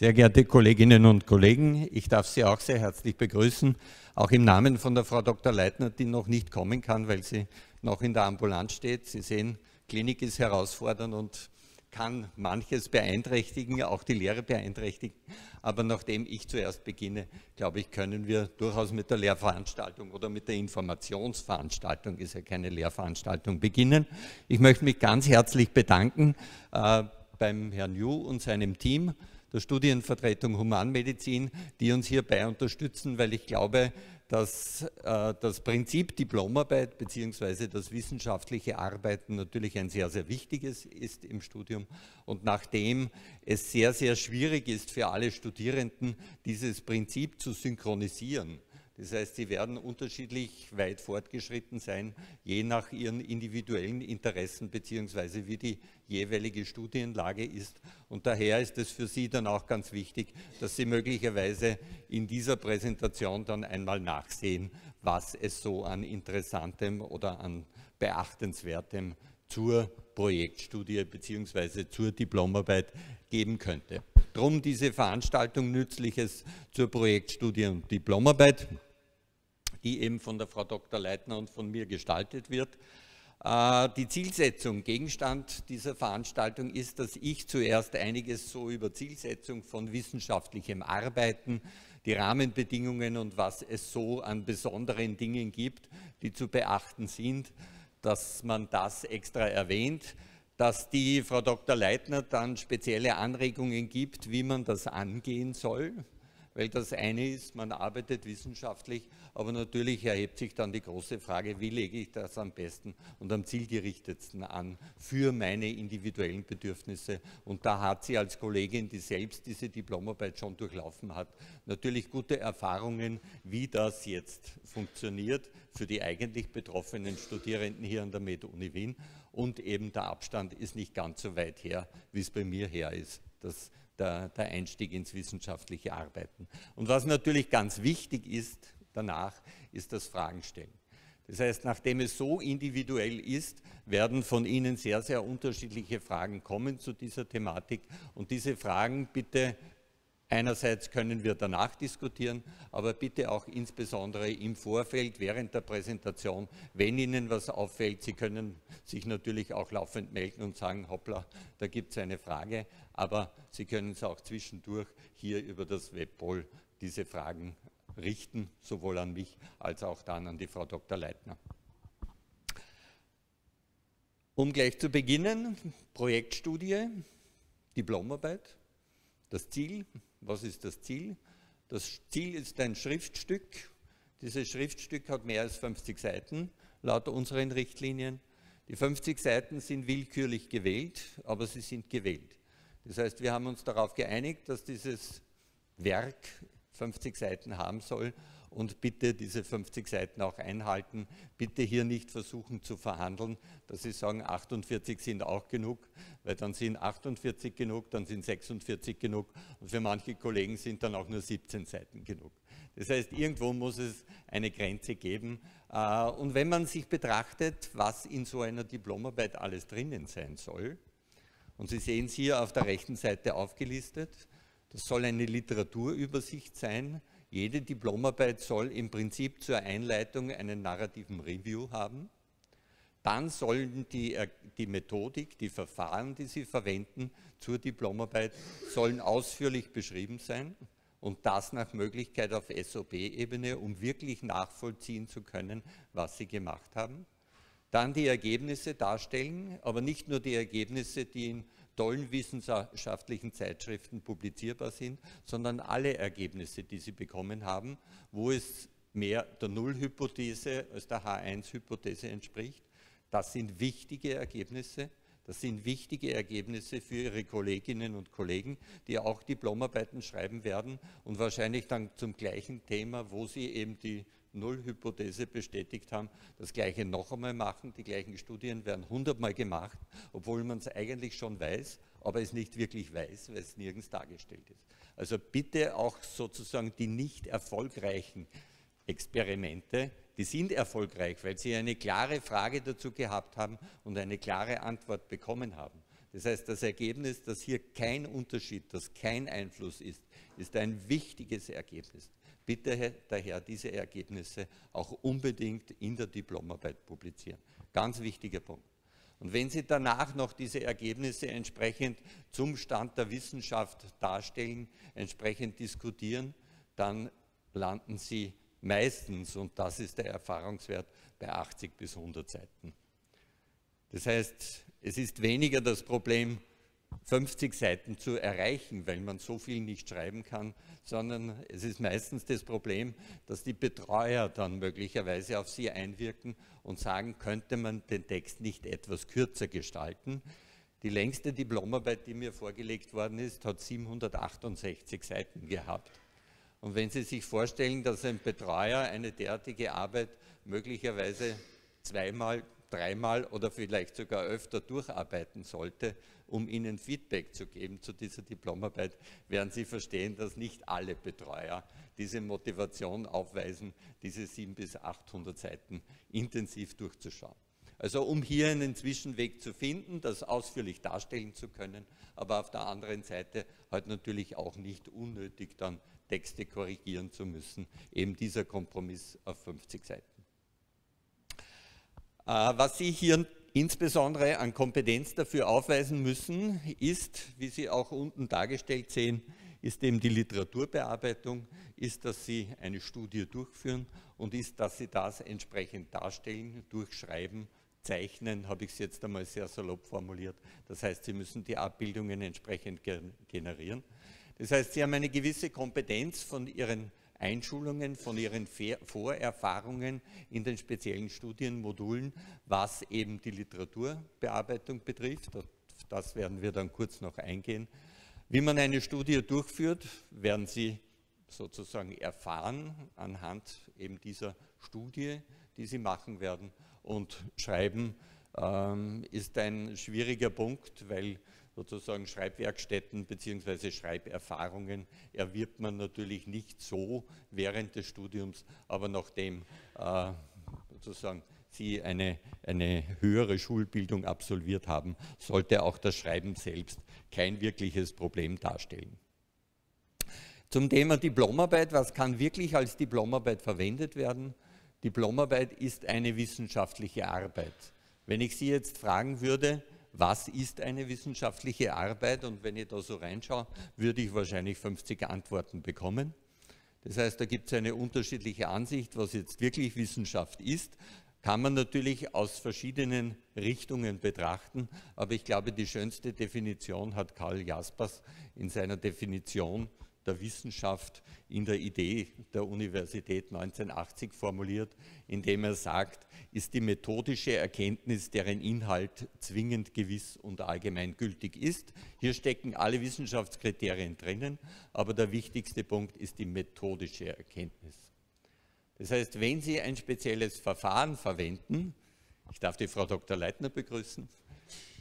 Sehr geehrte Kolleginnen und Kollegen, ich darf Sie auch sehr herzlich begrüßen, auch im Namen von der Frau Dr. Leitner, die noch nicht kommen kann, weil sie noch in der Ambulanz steht. Sie sehen, Klinik ist herausfordernd und kann manches beeinträchtigen, auch die Lehre beeinträchtigen. Aber nachdem ich zuerst beginne, glaube ich, können wir durchaus mit der Lehrveranstaltung oder mit der Informationsveranstaltung, ist ja keine Lehrveranstaltung, beginnen. Ich möchte mich ganz herzlich bedanken äh, beim Herrn Yu und seinem Team der Studienvertretung Humanmedizin, die uns hierbei unterstützen, weil ich glaube, dass äh, das Prinzip Diplomarbeit bzw. das wissenschaftliche Arbeiten natürlich ein sehr, sehr wichtiges ist im Studium. Und nachdem es sehr, sehr schwierig ist für alle Studierenden, dieses Prinzip zu synchronisieren, das heißt, sie werden unterschiedlich weit fortgeschritten sein, je nach ihren individuellen Interessen beziehungsweise wie die jeweilige Studienlage ist. Und daher ist es für Sie dann auch ganz wichtig, dass Sie möglicherweise in dieser Präsentation dann einmal nachsehen, was es so an Interessantem oder an Beachtenswertem zur Projektstudie beziehungsweise zur Diplomarbeit geben könnte. Drum diese Veranstaltung Nützliches zur Projektstudie und Diplomarbeit die eben von der Frau Dr. Leitner und von mir gestaltet wird. Äh, die Zielsetzung, Gegenstand dieser Veranstaltung ist, dass ich zuerst einiges so über Zielsetzung von wissenschaftlichem Arbeiten, die Rahmenbedingungen und was es so an besonderen Dingen gibt, die zu beachten sind, dass man das extra erwähnt, dass die Frau Dr. Leitner dann spezielle Anregungen gibt, wie man das angehen soll weil das eine ist, man arbeitet wissenschaftlich, aber natürlich erhebt sich dann die große Frage, wie lege ich das am besten und am zielgerichtetsten an für meine individuellen Bedürfnisse. Und da hat sie als Kollegin, die selbst diese Diplomarbeit schon durchlaufen hat, natürlich gute Erfahrungen, wie das jetzt funktioniert für die eigentlich betroffenen Studierenden hier an der Med-Uni Wien. Und eben der Abstand ist nicht ganz so weit her, wie es bei mir her ist. Das der, der Einstieg ins wissenschaftliche Arbeiten. Und was natürlich ganz wichtig ist danach, ist das Fragenstellen. Das heißt, nachdem es so individuell ist, werden von Ihnen sehr, sehr unterschiedliche Fragen kommen zu dieser Thematik. Und diese Fragen bitte Einerseits können wir danach diskutieren, aber bitte auch insbesondere im Vorfeld, während der Präsentation, wenn Ihnen was auffällt, Sie können sich natürlich auch laufend melden und sagen, hoppla, da gibt es eine Frage, aber Sie können es auch zwischendurch hier über das Webpoll diese Fragen richten, sowohl an mich als auch dann an die Frau Dr. Leitner. Um gleich zu beginnen, Projektstudie, Diplomarbeit, das Ziel, was ist das Ziel? Das Ziel ist ein Schriftstück. Dieses Schriftstück hat mehr als 50 Seiten, laut unseren Richtlinien. Die 50 Seiten sind willkürlich gewählt, aber sie sind gewählt. Das heißt, wir haben uns darauf geeinigt, dass dieses Werk 50 Seiten haben soll und bitte diese 50 Seiten auch einhalten. Bitte hier nicht versuchen zu verhandeln, dass Sie sagen, 48 sind auch genug, weil dann sind 48 genug, dann sind 46 genug und für manche Kollegen sind dann auch nur 17 Seiten genug. Das heißt, irgendwo muss es eine Grenze geben. Äh, und wenn man sich betrachtet, was in so einer Diplomarbeit alles drinnen sein soll, und Sie sehen es hier auf der rechten Seite aufgelistet, das soll eine Literaturübersicht sein, jede Diplomarbeit soll im Prinzip zur Einleitung einen narrativen Review haben. Dann sollen die, äh, die Methodik, die Verfahren, die Sie verwenden zur Diplomarbeit, sollen ausführlich beschrieben sein und das nach Möglichkeit auf SOP-Ebene, um wirklich nachvollziehen zu können, was Sie gemacht haben. Dann die Ergebnisse darstellen, aber nicht nur die Ergebnisse, die in tollen wissenschaftlichen Zeitschriften publizierbar sind, sondern alle Ergebnisse, die sie bekommen haben, wo es mehr der Nullhypothese als der H1-Hypothese entspricht. Das sind wichtige Ergebnisse. Das sind wichtige Ergebnisse für Ihre Kolleginnen und Kollegen, die auch Diplomarbeiten schreiben werden und wahrscheinlich dann zum gleichen Thema, wo sie eben die Nullhypothese bestätigt haben, das Gleiche noch einmal machen. Die gleichen Studien werden hundertmal gemacht, obwohl man es eigentlich schon weiß, aber es nicht wirklich weiß, weil es nirgends dargestellt ist. Also bitte auch sozusagen die nicht erfolgreichen Experimente, die sind erfolgreich, weil sie eine klare Frage dazu gehabt haben und eine klare Antwort bekommen haben. Das heißt, das Ergebnis, dass hier kein Unterschied, dass kein Einfluss ist, ist ein wichtiges Ergebnis. Bitte daher diese Ergebnisse auch unbedingt in der Diplomarbeit publizieren. Ganz wichtiger Punkt. Und wenn Sie danach noch diese Ergebnisse entsprechend zum Stand der Wissenschaft darstellen, entsprechend diskutieren, dann landen Sie meistens, und das ist der Erfahrungswert, bei 80 bis 100 Seiten. Das heißt, es ist weniger das Problem, 50 Seiten zu erreichen, weil man so viel nicht schreiben kann, sondern es ist meistens das Problem, dass die Betreuer dann möglicherweise auf sie einwirken und sagen, könnte man den Text nicht etwas kürzer gestalten. Die längste Diplomarbeit, die mir vorgelegt worden ist, hat 768 Seiten gehabt. Und wenn Sie sich vorstellen, dass ein Betreuer eine derartige Arbeit möglicherweise zweimal dreimal oder vielleicht sogar öfter durcharbeiten sollte, um Ihnen Feedback zu geben zu dieser Diplomarbeit, werden Sie verstehen, dass nicht alle Betreuer diese Motivation aufweisen, diese 700 bis 800 Seiten intensiv durchzuschauen. Also um hier einen Zwischenweg zu finden, das ausführlich darstellen zu können, aber auf der anderen Seite halt natürlich auch nicht unnötig dann Texte korrigieren zu müssen, eben dieser Kompromiss auf 50 Seiten. Äh, was Sie hier insbesondere an Kompetenz dafür aufweisen müssen, ist, wie Sie auch unten dargestellt sehen, ist eben die Literaturbearbeitung, ist, dass Sie eine Studie durchführen und ist, dass Sie das entsprechend darstellen, durchschreiben, zeichnen, habe ich es jetzt einmal sehr salopp formuliert. Das heißt, Sie müssen die Abbildungen entsprechend generieren. Das heißt, Sie haben eine gewisse Kompetenz von Ihren Einschulungen, von ihren Vorerfahrungen in den speziellen Studienmodulen, was eben die Literaturbearbeitung betrifft. Das werden wir dann kurz noch eingehen. Wie man eine Studie durchführt, werden Sie sozusagen erfahren anhand eben dieser Studie, die Sie machen werden. Und Schreiben ähm, ist ein schwieriger Punkt, weil sozusagen Schreibwerkstätten bzw. Schreiberfahrungen erwirbt man natürlich nicht so während des Studiums, aber nachdem äh, sozusagen Sie eine, eine höhere Schulbildung absolviert haben, sollte auch das Schreiben selbst kein wirkliches Problem darstellen. Zum Thema Diplomarbeit, was kann wirklich als Diplomarbeit verwendet werden? Diplomarbeit ist eine wissenschaftliche Arbeit. Wenn ich Sie jetzt fragen würde, was ist eine wissenschaftliche Arbeit und wenn ich da so reinschaue, würde ich wahrscheinlich 50 Antworten bekommen. Das heißt, da gibt es eine unterschiedliche Ansicht, was jetzt wirklich Wissenschaft ist. Kann man natürlich aus verschiedenen Richtungen betrachten, aber ich glaube, die schönste Definition hat Karl Jaspers in seiner Definition der Wissenschaft in der Idee der Universität 1980 formuliert, indem er sagt, ist die methodische Erkenntnis, deren Inhalt zwingend gewiss und allgemeingültig ist. Hier stecken alle Wissenschaftskriterien drinnen, aber der wichtigste Punkt ist die methodische Erkenntnis. Das heißt, wenn Sie ein spezielles Verfahren verwenden, ich darf die Frau Dr. Leitner begrüßen,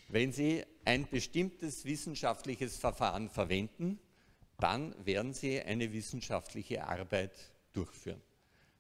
wenn Sie ein bestimmtes wissenschaftliches Verfahren verwenden, dann werden Sie eine wissenschaftliche Arbeit durchführen.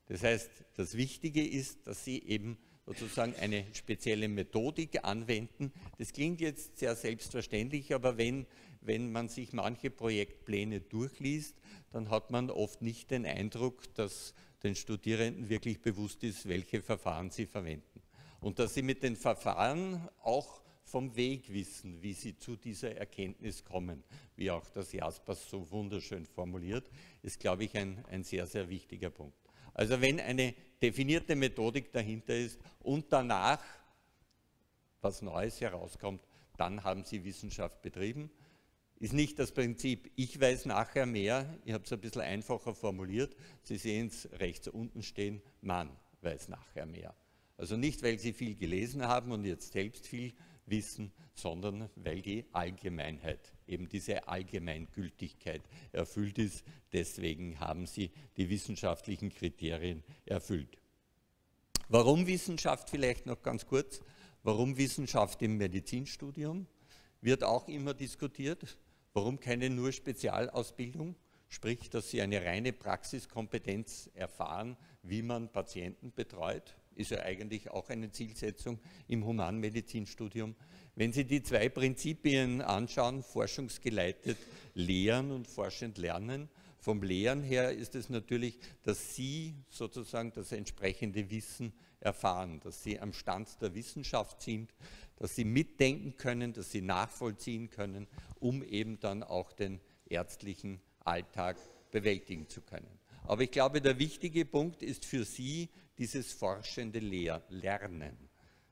Das heißt, das Wichtige ist, dass Sie eben sozusagen eine spezielle Methodik anwenden. Das klingt jetzt sehr selbstverständlich, aber wenn, wenn man sich manche Projektpläne durchliest, dann hat man oft nicht den Eindruck, dass den Studierenden wirklich bewusst ist, welche Verfahren sie verwenden. Und dass sie mit den Verfahren auch vom Weg wissen, wie sie zu dieser Erkenntnis kommen, wie auch das Jaspers so wunderschön formuliert, ist, glaube ich, ein, ein sehr, sehr wichtiger Punkt. Also wenn eine definierte Methodik dahinter ist und danach was Neues herauskommt, dann haben Sie Wissenschaft betrieben. Ist nicht das Prinzip, ich weiß nachher mehr, ich habe es ein bisschen einfacher formuliert, Sie sehen es rechts unten stehen, man weiß nachher mehr. Also nicht, weil Sie viel gelesen haben und jetzt selbst viel wissen, sondern weil die Allgemeinheit, eben diese Allgemeingültigkeit erfüllt ist. Deswegen haben sie die wissenschaftlichen Kriterien erfüllt. Warum Wissenschaft vielleicht noch ganz kurz? Warum Wissenschaft im Medizinstudium? Wird auch immer diskutiert. Warum keine nur Spezialausbildung? Sprich, dass Sie eine reine Praxiskompetenz erfahren, wie man Patienten betreut ist ja eigentlich auch eine Zielsetzung im Humanmedizinstudium. Wenn Sie die zwei Prinzipien anschauen, forschungsgeleitet lehren und forschend lernen, vom Lehren her ist es natürlich, dass Sie sozusagen das entsprechende Wissen erfahren, dass Sie am Stand der Wissenschaft sind, dass Sie mitdenken können, dass Sie nachvollziehen können, um eben dann auch den ärztlichen Alltag bewältigen zu können. Aber ich glaube, der wichtige Punkt ist für Sie dieses forschende Lernen,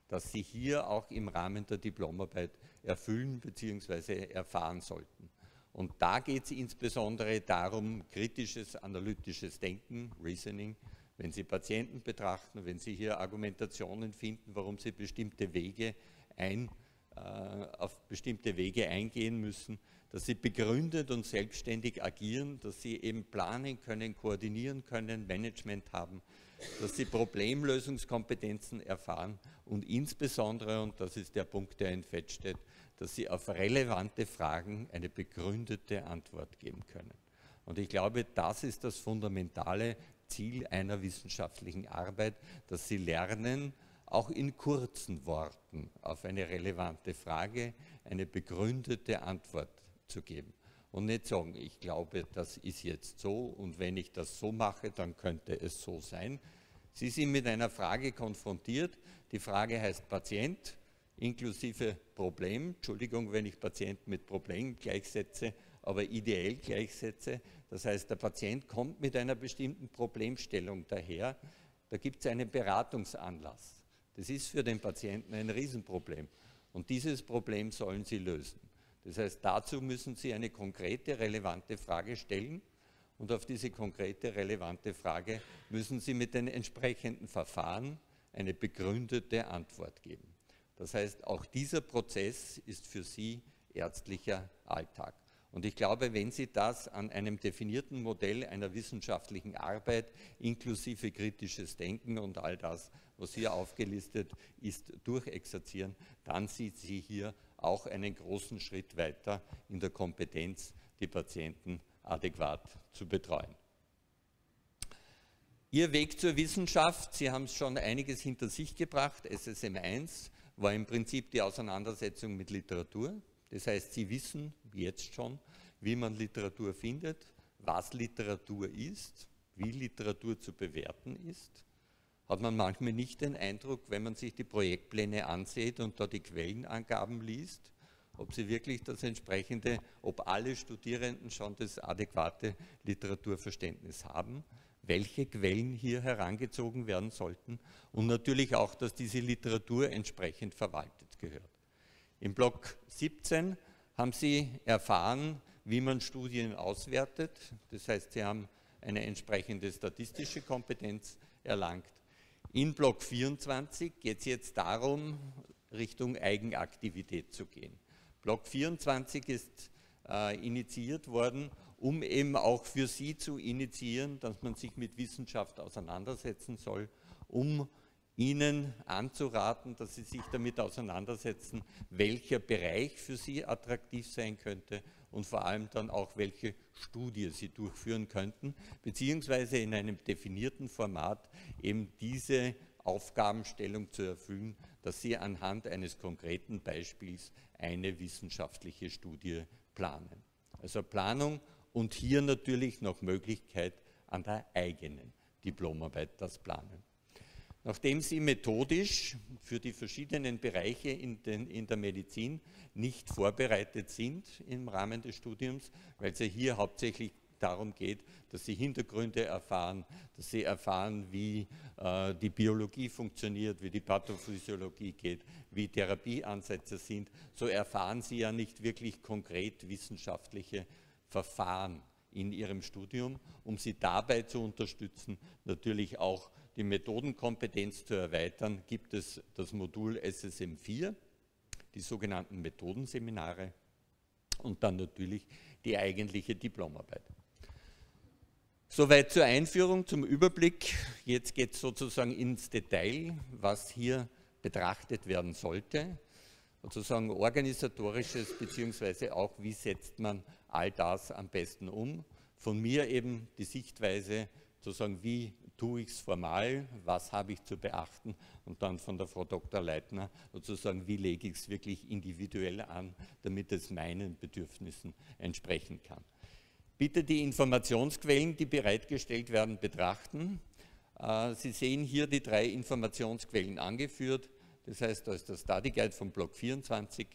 das Sie hier auch im Rahmen der Diplomarbeit erfüllen bzw. erfahren sollten. Und da geht es insbesondere darum, kritisches, analytisches Denken, Reasoning, wenn Sie Patienten betrachten, wenn Sie hier Argumentationen finden, warum Sie bestimmte Wege ein, äh, auf bestimmte Wege eingehen müssen, dass Sie begründet und selbstständig agieren, dass Sie eben planen können, koordinieren können, Management haben, dass Sie Problemlösungskompetenzen erfahren und insbesondere, und das ist der Punkt, der entfetzt dass Sie auf relevante Fragen eine begründete Antwort geben können. Und ich glaube, das ist das fundamentale Ziel einer wissenschaftlichen Arbeit, dass Sie lernen, auch in kurzen Worten auf eine relevante Frage eine begründete Antwort zu geben. Und nicht sagen, ich glaube, das ist jetzt so und wenn ich das so mache, dann könnte es so sein. Sie sind mit einer Frage konfrontiert. Die Frage heißt Patient inklusive Problem. Entschuldigung, wenn ich Patient mit Problem gleichsetze, aber ideell gleichsetze. Das heißt, der Patient kommt mit einer bestimmten Problemstellung daher. Da gibt es einen Beratungsanlass. Das ist für den Patienten ein Riesenproblem. Und dieses Problem sollen Sie lösen. Das heißt, dazu müssen Sie eine konkrete, relevante Frage stellen. Und auf diese konkrete, relevante Frage müssen Sie mit den entsprechenden Verfahren eine begründete Antwort geben. Das heißt, auch dieser Prozess ist für Sie ärztlicher Alltag. Und ich glaube, wenn Sie das an einem definierten Modell einer wissenschaftlichen Arbeit inklusive kritisches Denken und all das, was hier aufgelistet ist, durchexerzieren, dann sind Sie hier auch einen großen Schritt weiter in der Kompetenz, die Patienten adäquat zu betreuen. Ihr Weg zur Wissenschaft, Sie haben schon einiges hinter sich gebracht, SSM 1, war im Prinzip die Auseinandersetzung mit Literatur. Das heißt, Sie wissen jetzt schon, wie man Literatur findet, was Literatur ist, wie Literatur zu bewerten ist. Hat man manchmal nicht den Eindruck, wenn man sich die Projektpläne ansieht und da die Quellenangaben liest, ob sie wirklich das entsprechende, ob alle Studierenden schon das adäquate Literaturverständnis haben welche Quellen hier herangezogen werden sollten und natürlich auch, dass diese Literatur entsprechend verwaltet gehört. Im Block 17 haben Sie erfahren, wie man Studien auswertet. Das heißt, Sie haben eine entsprechende statistische Kompetenz erlangt. In Block 24 geht es jetzt darum, Richtung Eigenaktivität zu gehen. Block 24 ist äh, initiiert worden, um eben auch für Sie zu initiieren, dass man sich mit Wissenschaft auseinandersetzen soll, um Ihnen anzuraten, dass Sie sich damit auseinandersetzen, welcher Bereich für Sie attraktiv sein könnte und vor allem dann auch, welche Studie Sie durchführen könnten, beziehungsweise in einem definierten Format eben diese Aufgabenstellung zu erfüllen, dass Sie anhand eines konkreten Beispiels eine wissenschaftliche Studie planen. Also Planung und hier natürlich noch Möglichkeit an der eigenen Diplomarbeit das Planen. Nachdem Sie methodisch für die verschiedenen Bereiche in, den, in, der Medizin nicht vorbereitet sind im Rahmen des Studiums, weil es ja hier hauptsächlich darum geht, dass Sie Hintergründe erfahren, dass Sie erfahren, wie äh, die Biologie funktioniert, wie die Pathophysiologie geht, wie Therapieansätze sind, so erfahren Sie ja nicht wirklich konkret wissenschaftliche Verfahren in Ihrem Studium, um Sie dabei zu unterstützen, natürlich auch die Methodenkompetenz zu erweitern, gibt es das Modul SSM 4, die sogenannten Methodenseminare und dann natürlich die eigentliche Diplomarbeit. Soweit zur Einführung, zum Überblick. Jetzt geht es sozusagen ins Detail, was hier betrachtet werden sollte. Sozusagen organisatorisches, beziehungsweise auch, wie setzt man all das am besten um. Von mir eben die Sichtweise, sozusagen, wie tue ich es formal, was habe ich zu beachten und dann von der Frau Dr. Leitner sozusagen, wie lege ich es wirklich individuell an, damit es meinen Bedürfnissen entsprechen kann. Bitte die Informationsquellen, die bereitgestellt werden, betrachten. Äh, Sie sehen hier die drei Informationsquellen angeführt. Das heißt, da ist der Study Guide vom Blog 24,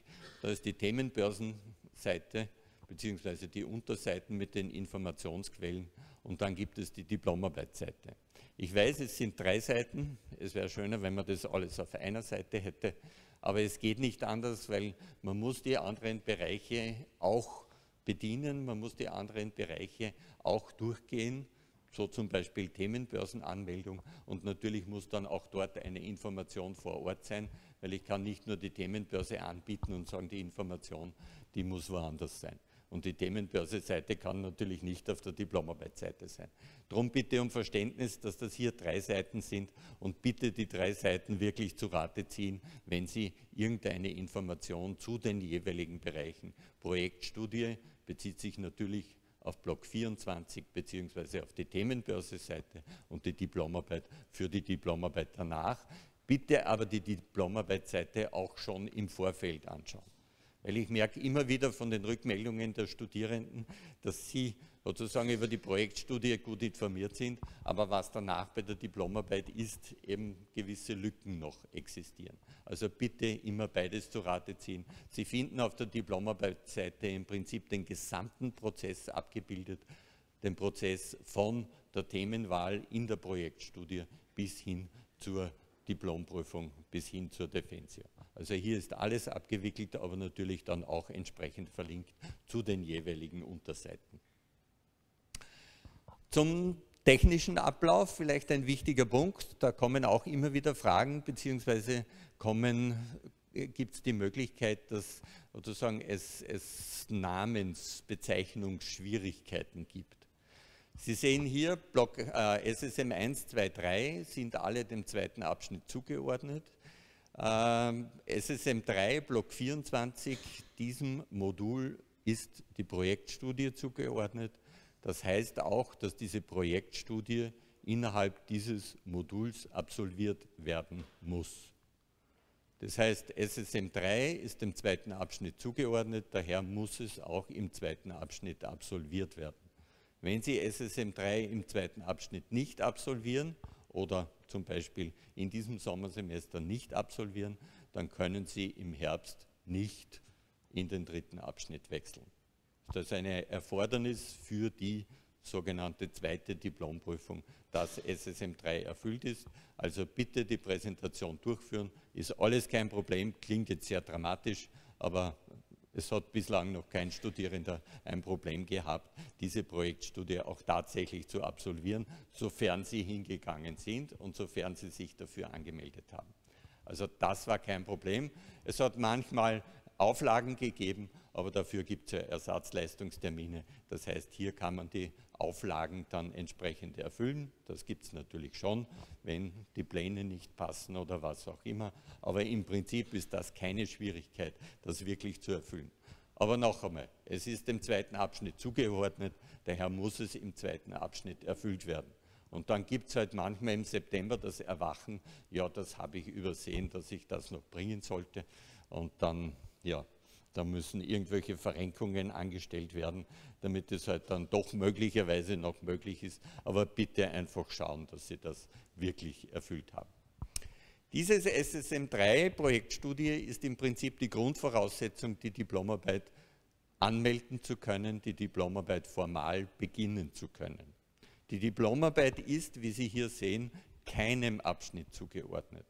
da ist die Themenbörsenseite beziehungsweise die Unterseiten mit den Informationsquellen und dann gibt es die Diplomarbeitsseite. Ich weiß, es sind drei Seiten, es wäre schöner, wenn man das alles auf einer Seite hätte, aber es geht nicht anders, weil man muss die anderen Bereiche auch bedienen, man muss die anderen Bereiche auch durchgehen. So zum Beispiel Themenbörsenanmeldung. Und natürlich muss dann auch dort eine Information vor Ort sein, weil ich kann nicht nur die Themenbörse anbieten und sagen, die Information, die muss woanders sein. Und die Themenbörse-Seite kann natürlich nicht auf der Diplomarbeitsseite sein. Darum bitte um Verständnis, dass das hier drei Seiten sind und bitte die drei Seiten wirklich zu Rate ziehen, wenn Sie irgendeine Information zu den jeweiligen Bereichen, Projektstudie bezieht sich natürlich auf Block 24 bzw. auf die Themenbörse-Seite und die Diplomarbeit für die Diplomarbeit danach. Bitte aber die Diplomarbeitsseite auch schon im Vorfeld anschauen. Weil ich merke immer wieder von den Rückmeldungen der Studierenden, dass sie sozusagen über die Projektstudie gut informiert sind, aber was danach bei der Diplomarbeit ist, eben gewisse Lücken noch existieren. Also bitte immer beides zu Rate ziehen. Sie finden auf der Diplomarbeitsseite im Prinzip den gesamten Prozess abgebildet, den Prozess von der Themenwahl in der Projektstudie bis hin zur Diplomprüfung, bis hin zur Defensio. Also hier ist alles abgewickelt, aber natürlich dann auch entsprechend verlinkt zu den jeweiligen Unterseiten. Zum technischen Ablauf vielleicht ein wichtiger Punkt. Da kommen auch immer wieder Fragen, beziehungsweise äh, gibt es die Möglichkeit, dass sozusagen es, es Namensbezeichnungsschwierigkeiten gibt. Sie sehen hier, Block äh, SSM 1, 2, 3 sind alle dem zweiten Abschnitt zugeordnet. Ähm, SSM 3, Block 24, diesem Modul ist die Projektstudie zugeordnet. Das heißt auch, dass diese Projektstudie innerhalb dieses Moduls absolviert werden muss. Das heißt, SSM 3 ist dem zweiten Abschnitt zugeordnet, daher muss es auch im zweiten Abschnitt absolviert werden. Wenn Sie SSM 3 im zweiten Abschnitt nicht absolvieren oder zum Beispiel in diesem Sommersemester nicht absolvieren, dann können Sie im Herbst nicht in den dritten Abschnitt wechseln. Das ist eine Erfordernis für die sogenannte zweite Diplomprüfung, dass SSM 3 erfüllt ist. Also bitte die Präsentation durchführen. Ist alles kein Problem, klingt jetzt sehr dramatisch, aber es hat bislang noch kein Studierender ein Problem gehabt, diese Projektstudie auch tatsächlich zu absolvieren, sofern sie hingegangen sind und sofern sie sich dafür angemeldet haben. Also das war kein Problem. Es hat manchmal Auflagen gegeben, aber dafür gibt es ja Ersatzleistungstermine. Das heißt, hier kann man die Auflagen dann entsprechend erfüllen. Das gibt es natürlich schon, wenn die Pläne nicht passen oder was auch immer. Aber im Prinzip ist das keine Schwierigkeit, das wirklich zu erfüllen. Aber noch einmal, es ist dem zweiten Abschnitt zugeordnet, daher muss es im zweiten Abschnitt erfüllt werden. Und dann gibt es halt manchmal im September das Erwachen, ja, das habe ich übersehen, dass ich das noch bringen sollte. Und dann ja, da müssen irgendwelche Verrenkungen angestellt werden, damit es halt dann doch möglicherweise noch möglich ist. Aber bitte einfach schauen, dass Sie das wirklich erfüllt haben. Dieses SSM3-Projektstudie ist im Prinzip die Grundvoraussetzung, die Diplomarbeit anmelden zu können, die Diplomarbeit formal beginnen zu können. Die Diplomarbeit ist, wie Sie hier sehen, keinem Abschnitt zugeordnet.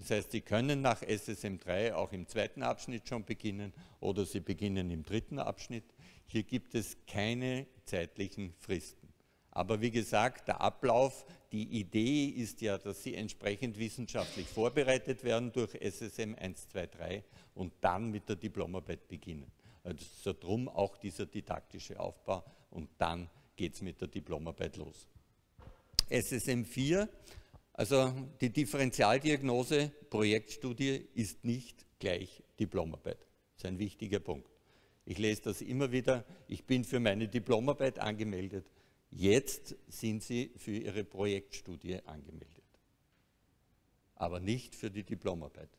Das heißt, Sie können nach SSM 3 auch im zweiten Abschnitt schon beginnen oder Sie beginnen im dritten Abschnitt. Hier gibt es keine zeitlichen Fristen. Aber wie gesagt, der Ablauf, die Idee ist ja, dass Sie entsprechend wissenschaftlich vorbereitet werden durch SSM 1, 2, 3 und dann mit der Diplomarbeit beginnen. Also darum auch dieser didaktische Aufbau und dann geht es mit der Diplomarbeit los. SSM 4 also die Differentialdiagnose Projektstudie ist nicht gleich Diplomarbeit. Das ist ein wichtiger Punkt. Ich lese das immer wieder. Ich bin für meine Diplomarbeit angemeldet. Jetzt sind Sie für Ihre Projektstudie angemeldet, aber nicht für die Diplomarbeit.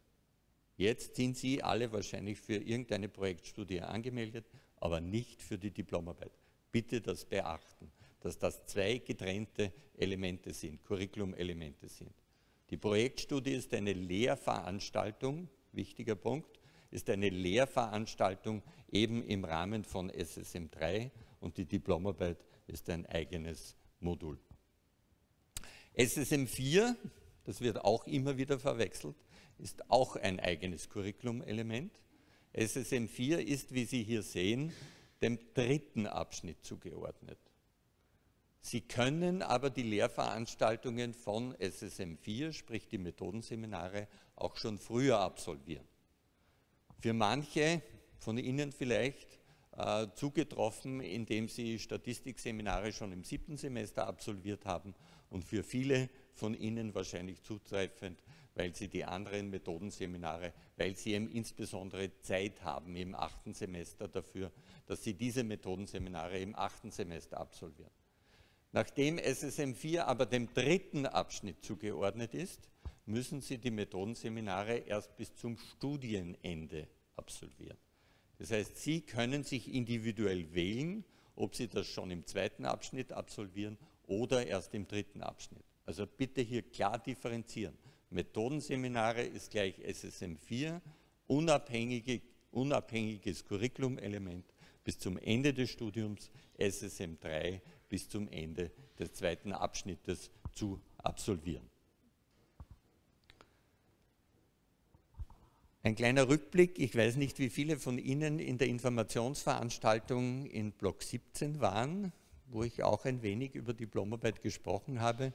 Jetzt sind Sie alle wahrscheinlich für irgendeine Projektstudie angemeldet, aber nicht für die Diplomarbeit. Bitte das beachten, dass das zwei getrennte Elemente sind, Curriculum-Elemente sind. Die Projektstudie ist eine Lehrveranstaltung, wichtiger Punkt, ist eine Lehrveranstaltung eben im Rahmen von SSM 3 und die Diplomarbeit ist ein eigenes Modul. SSM 4, das wird auch immer wieder verwechselt, ist auch ein eigenes Curriculum-Element. SSM 4 ist, wie Sie hier sehen, dem dritten Abschnitt zugeordnet. Sie können aber die Lehrveranstaltungen von SSM 4, sprich die Methodenseminare, auch schon früher absolvieren. Für manche von Ihnen vielleicht äh, zugetroffen, indem Sie Statistikseminare schon im siebten Semester absolviert haben und für viele von Ihnen wahrscheinlich zutreffend, weil Sie die anderen Methodenseminare, weil Sie eben insbesondere Zeit haben im achten Semester dafür, dass Sie diese Methodenseminare im achten Semester absolvieren. Nachdem SSM 4 aber dem dritten Abschnitt zugeordnet ist, müssen Sie die Methodenseminare erst bis zum Studienende absolvieren. Das heißt, Sie können sich individuell wählen, ob Sie das schon im zweiten Abschnitt absolvieren oder erst im dritten Abschnitt. Also bitte hier klar differenzieren. Methodenseminare ist gleich SSM 4, unabhängige, unabhängiges Curriculum-Element bis zum Ende des Studiums, SSM 3 bis zum Ende des zweiten Abschnittes zu absolvieren. Ein kleiner Rückblick. Ich weiß nicht, wie viele von Ihnen in der Informationsveranstaltung in Block 17 waren, wo ich auch ein wenig über Diplomarbeit gesprochen habe.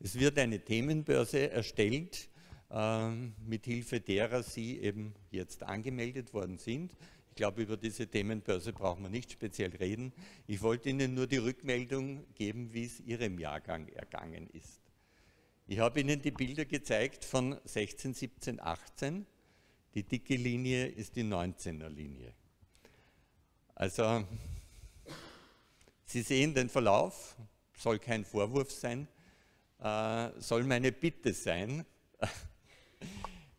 Es wird eine Themenbörse erstellt, äh, mit Hilfe derer Sie eben jetzt angemeldet worden sind. Ich glaube, über diese Themenbörse brauchen wir nicht speziell reden. Ich wollte Ihnen nur die Rückmeldung geben, wie es Ihrem Jahrgang ergangen ist. Ich habe Ihnen die Bilder gezeigt von 16, 17, 18 die dicke Linie ist die 19er Linie. Also, Sie sehen den Verlauf, soll kein Vorwurf sein, äh, soll meine Bitte sein,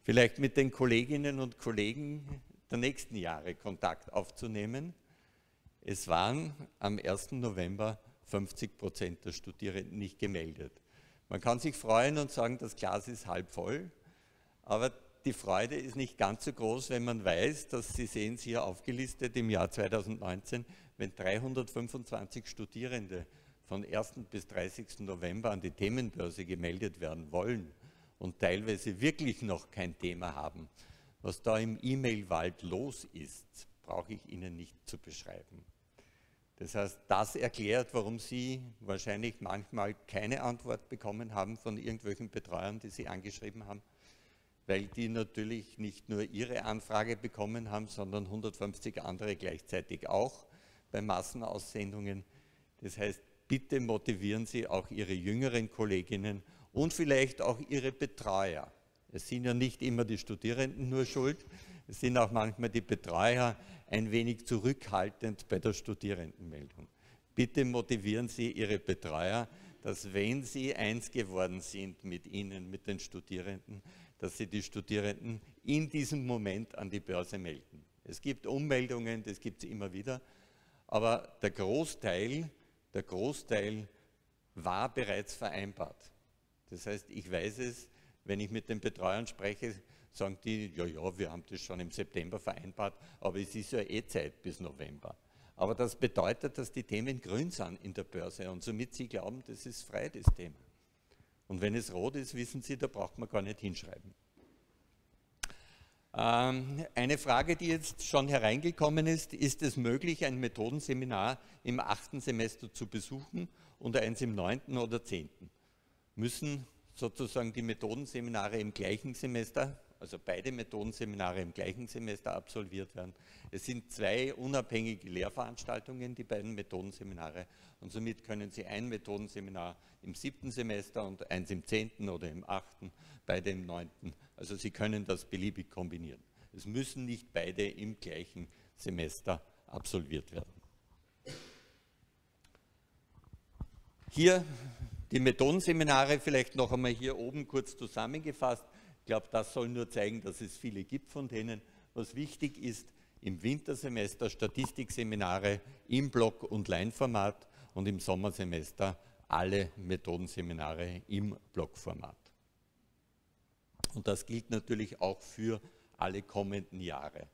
vielleicht mit den Kolleginnen und Kollegen der nächsten Jahre Kontakt aufzunehmen. Es waren am 1. November 50 Prozent der Studierenden nicht gemeldet. Man kann sich freuen und sagen, das Glas ist halb voll, aber die Freude ist nicht ganz so groß, wenn man weiß, dass Sie sehen es hier aufgelistet im Jahr 2019, wenn 325 Studierende von 1. bis 30. November an die Themenbörse gemeldet werden wollen und teilweise wirklich noch kein Thema haben. Was da im E-Mail-Wald los ist, brauche ich Ihnen nicht zu beschreiben. Das heißt, das erklärt, warum Sie wahrscheinlich manchmal keine Antwort bekommen haben von irgendwelchen Betreuern, die Sie angeschrieben haben weil die natürlich nicht nur ihre Anfrage bekommen haben, sondern 150 andere gleichzeitig auch bei Massenaussendungen. Das heißt, bitte motivieren Sie auch Ihre jüngeren Kolleginnen und vielleicht auch Ihre Betreuer. Es sind ja nicht immer die Studierenden nur schuld, es sind auch manchmal die Betreuer ein wenig zurückhaltend bei der Studierendenmeldung. Bitte motivieren Sie Ihre Betreuer, dass wenn sie eins geworden sind mit Ihnen, mit den Studierenden, dass sie die Studierenden in diesem Moment an die Börse melden. Es gibt Ummeldungen, das gibt es immer wieder, aber der Großteil, der Großteil war bereits vereinbart. Das heißt, ich weiß es, wenn ich mit den Betreuern spreche, sagen die, ja, ja, wir haben das schon im September vereinbart, aber es ist ja eh Zeit bis November. Aber das bedeutet, dass die Themen grün sind in der Börse und somit Sie glauben, das ist frei, das Thema. Und wenn es rot ist, wissen Sie, da braucht man gar nicht hinschreiben. Ähm, eine Frage, die jetzt schon hereingekommen ist, ist es möglich, ein Methodenseminar im achten Semester zu besuchen und eins im neunten oder zehnten? Müssen sozusagen die Methodenseminare im gleichen Semester also beide Methodenseminare im gleichen Semester absolviert werden. Es sind zwei unabhängige Lehrveranstaltungen, die beiden Methodenseminare, und somit können Sie ein Methodenseminar im siebten Semester und eins im zehnten oder im achten, beide im neunten. Also Sie können das beliebig kombinieren. Es müssen nicht beide im gleichen Semester absolviert werden. Hier die Methodenseminare vielleicht noch einmal hier oben kurz zusammengefasst. Ich glaube, das soll nur zeigen, dass es viele gibt von denen. Was wichtig ist, im Wintersemester Statistikseminare im Block- und Leinformat und im Sommersemester alle Methodenseminare im Blockformat. Und das gilt natürlich auch für alle kommenden Jahre.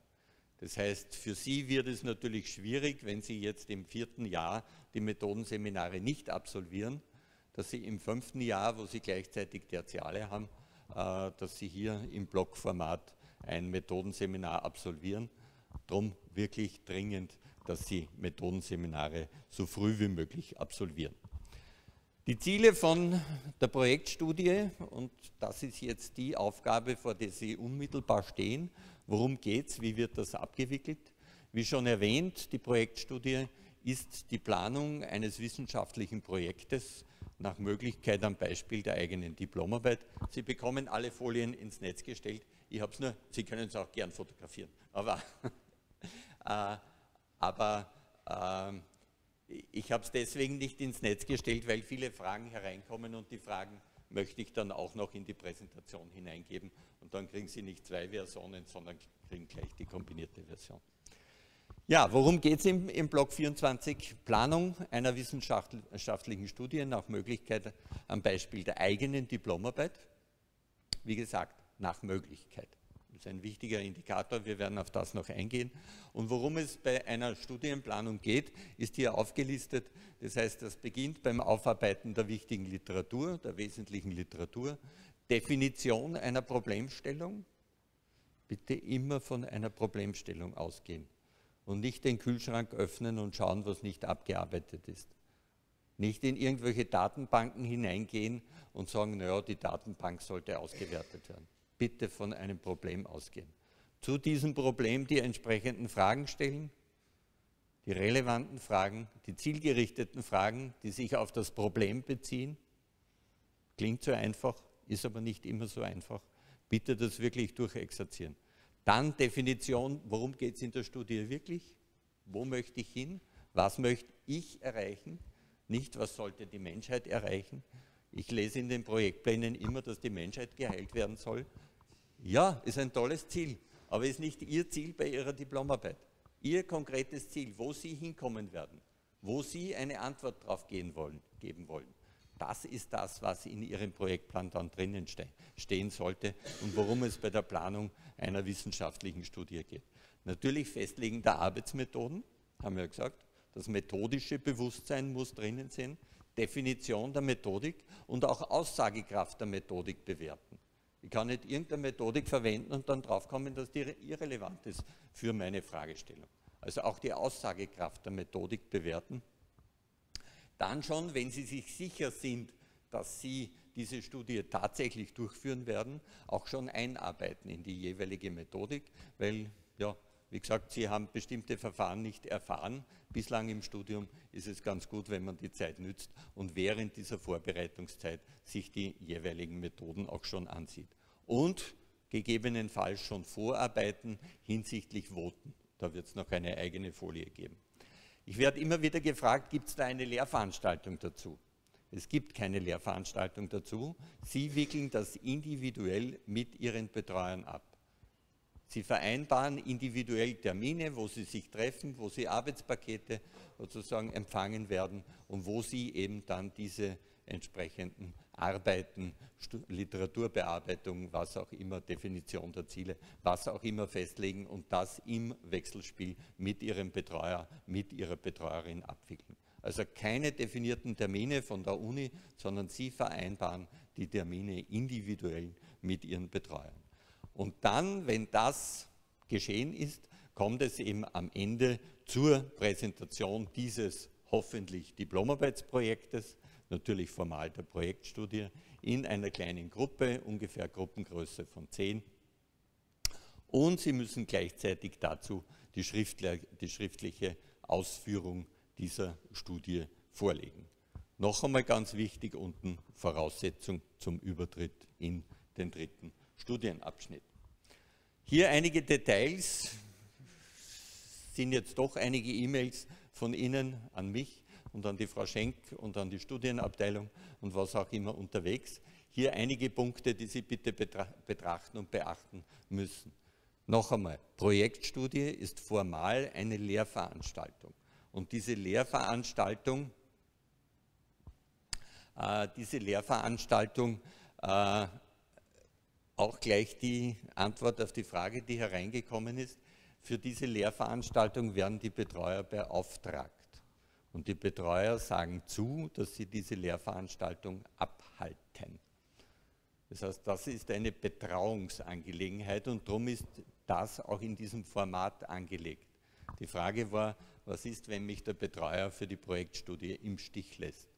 Das heißt, für Sie wird es natürlich schwierig, wenn Sie jetzt im vierten Jahr die Methodenseminare nicht absolvieren, dass Sie im fünften Jahr, wo Sie gleichzeitig Tertiale haben, äh, dass Sie hier im Blockformat ein Methodenseminar absolvieren. Darum wirklich dringend, dass Sie Methodenseminare so früh wie möglich absolvieren. Die Ziele von der Projektstudie, und das ist jetzt die Aufgabe, vor der Sie unmittelbar stehen, worum geht es, wie wird das abgewickelt? Wie schon erwähnt, die Projektstudie ist die Planung eines wissenschaftlichen Projektes nach Möglichkeit am Beispiel der eigenen Diplomarbeit. Sie bekommen alle Folien ins Netz gestellt. Ich habe es nur, Sie können es auch gern fotografieren, aber, äh, aber äh, ich habe es deswegen nicht ins Netz gestellt, weil viele Fragen hereinkommen und die Fragen möchte ich dann auch noch in die Präsentation hineingeben und dann kriegen Sie nicht zwei Versionen, sondern kriegen gleich die kombinierte Version. Ja, worum geht es im, im Block 24? Planung einer wissenschaftlichen Studie nach Möglichkeit am Beispiel der eigenen Diplomarbeit. Wie gesagt, nach Möglichkeit. Das ist ein wichtiger Indikator, wir werden auf das noch eingehen. Und worum es bei einer Studienplanung geht, ist hier aufgelistet. Das heißt, das beginnt beim Aufarbeiten der wichtigen Literatur, der wesentlichen Literatur, Definition einer Problemstellung. Bitte immer von einer Problemstellung ausgehen und nicht den Kühlschrank öffnen und schauen, was nicht abgearbeitet ist. Nicht in irgendwelche Datenbanken hineingehen und sagen, naja, die Datenbank sollte ausgewertet werden bitte von einem Problem ausgehen. Zu diesem Problem die entsprechenden Fragen stellen, die relevanten Fragen, die zielgerichteten Fragen, die sich auf das Problem beziehen. Klingt so einfach, ist aber nicht immer so einfach. Bitte das wirklich durchexerzieren. Dann Definition, worum geht es in der Studie wirklich? Wo möchte ich hin? Was möchte ich erreichen? Nicht, was sollte die Menschheit erreichen? Ich lese in den Projektplänen immer, dass die Menschheit geheilt werden soll. Ja, ist ein tolles Ziel, aber ist nicht Ihr Ziel bei Ihrer Diplomarbeit. Ihr konkretes Ziel, wo Sie hinkommen werden, wo Sie eine Antwort darauf geben wollen. Das ist das, was in Ihrem Projektplan dann drinnen ste stehen sollte und worum es bei der Planung einer wissenschaftlichen Studie geht. Natürlich Festlegen der Arbeitsmethoden, haben wir gesagt. Das methodische Bewusstsein muss drinnen sein, Definition der Methodik und auch Aussagekraft der Methodik bewerten. Ich kann nicht irgendeine Methodik verwenden und dann draufkommen, dass die irrelevant ist für meine Fragestellung. Also auch die Aussagekraft der Methodik bewerten. Dann schon, wenn Sie sich sicher sind, dass Sie diese Studie tatsächlich durchführen werden, auch schon einarbeiten in die jeweilige Methodik, weil ja, wie gesagt, Sie haben bestimmte Verfahren nicht erfahren. Bislang im Studium ist es ganz gut, wenn man die Zeit nützt und während dieser Vorbereitungszeit sich die jeweiligen Methoden auch schon ansieht. Und gegebenenfalls schon vorarbeiten hinsichtlich Voten. Da wird es noch eine eigene Folie geben. Ich werde immer wieder gefragt, gibt es da eine Lehrveranstaltung dazu? Es gibt keine Lehrveranstaltung dazu. Sie wickeln das individuell mit Ihren Betreuern ab. Sie vereinbaren individuell Termine, wo Sie sich treffen, wo Sie Arbeitspakete sozusagen empfangen werden und wo Sie eben dann diese entsprechenden Arbeiten, Literaturbearbeitung, was auch immer, Definition der Ziele, was auch immer festlegen und das im Wechselspiel mit Ihrem Betreuer, mit Ihrer Betreuerin abwickeln. Also keine definierten Termine von der Uni, sondern Sie vereinbaren die Termine individuell mit Ihren Betreuern. Und dann, wenn das geschehen ist, kommt es eben am Ende zur Präsentation dieses hoffentlich Diplomarbeitsprojektes, natürlich formal der Projektstudie, in einer kleinen Gruppe, ungefähr Gruppengröße von zehn. Und Sie müssen gleichzeitig dazu die, die schriftliche Ausführung dieser Studie vorlegen. Noch einmal ganz wichtig unten Voraussetzung zum Übertritt in den dritten Studienabschnitt. Hier einige Details, sind jetzt doch einige E-Mails von Ihnen an mich und an die Frau Schenk und an die Studienabteilung und was auch immer unterwegs. Hier einige Punkte, die Sie bitte betrachten und beachten müssen. Noch einmal, Projektstudie ist formal eine Lehrveranstaltung. Und diese Lehrveranstaltung, äh, diese Lehrveranstaltung, äh, auch gleich die Antwort auf die Frage, die hereingekommen ist, für diese Lehrveranstaltung werden die Betreuer beauftragt. Und die Betreuer sagen zu, dass sie diese Lehrveranstaltung abhalten. Das heißt, das ist eine Betrauungsangelegenheit und darum ist das auch in diesem Format angelegt. Die Frage war, was ist, wenn mich der Betreuer für die Projektstudie im Stich lässt?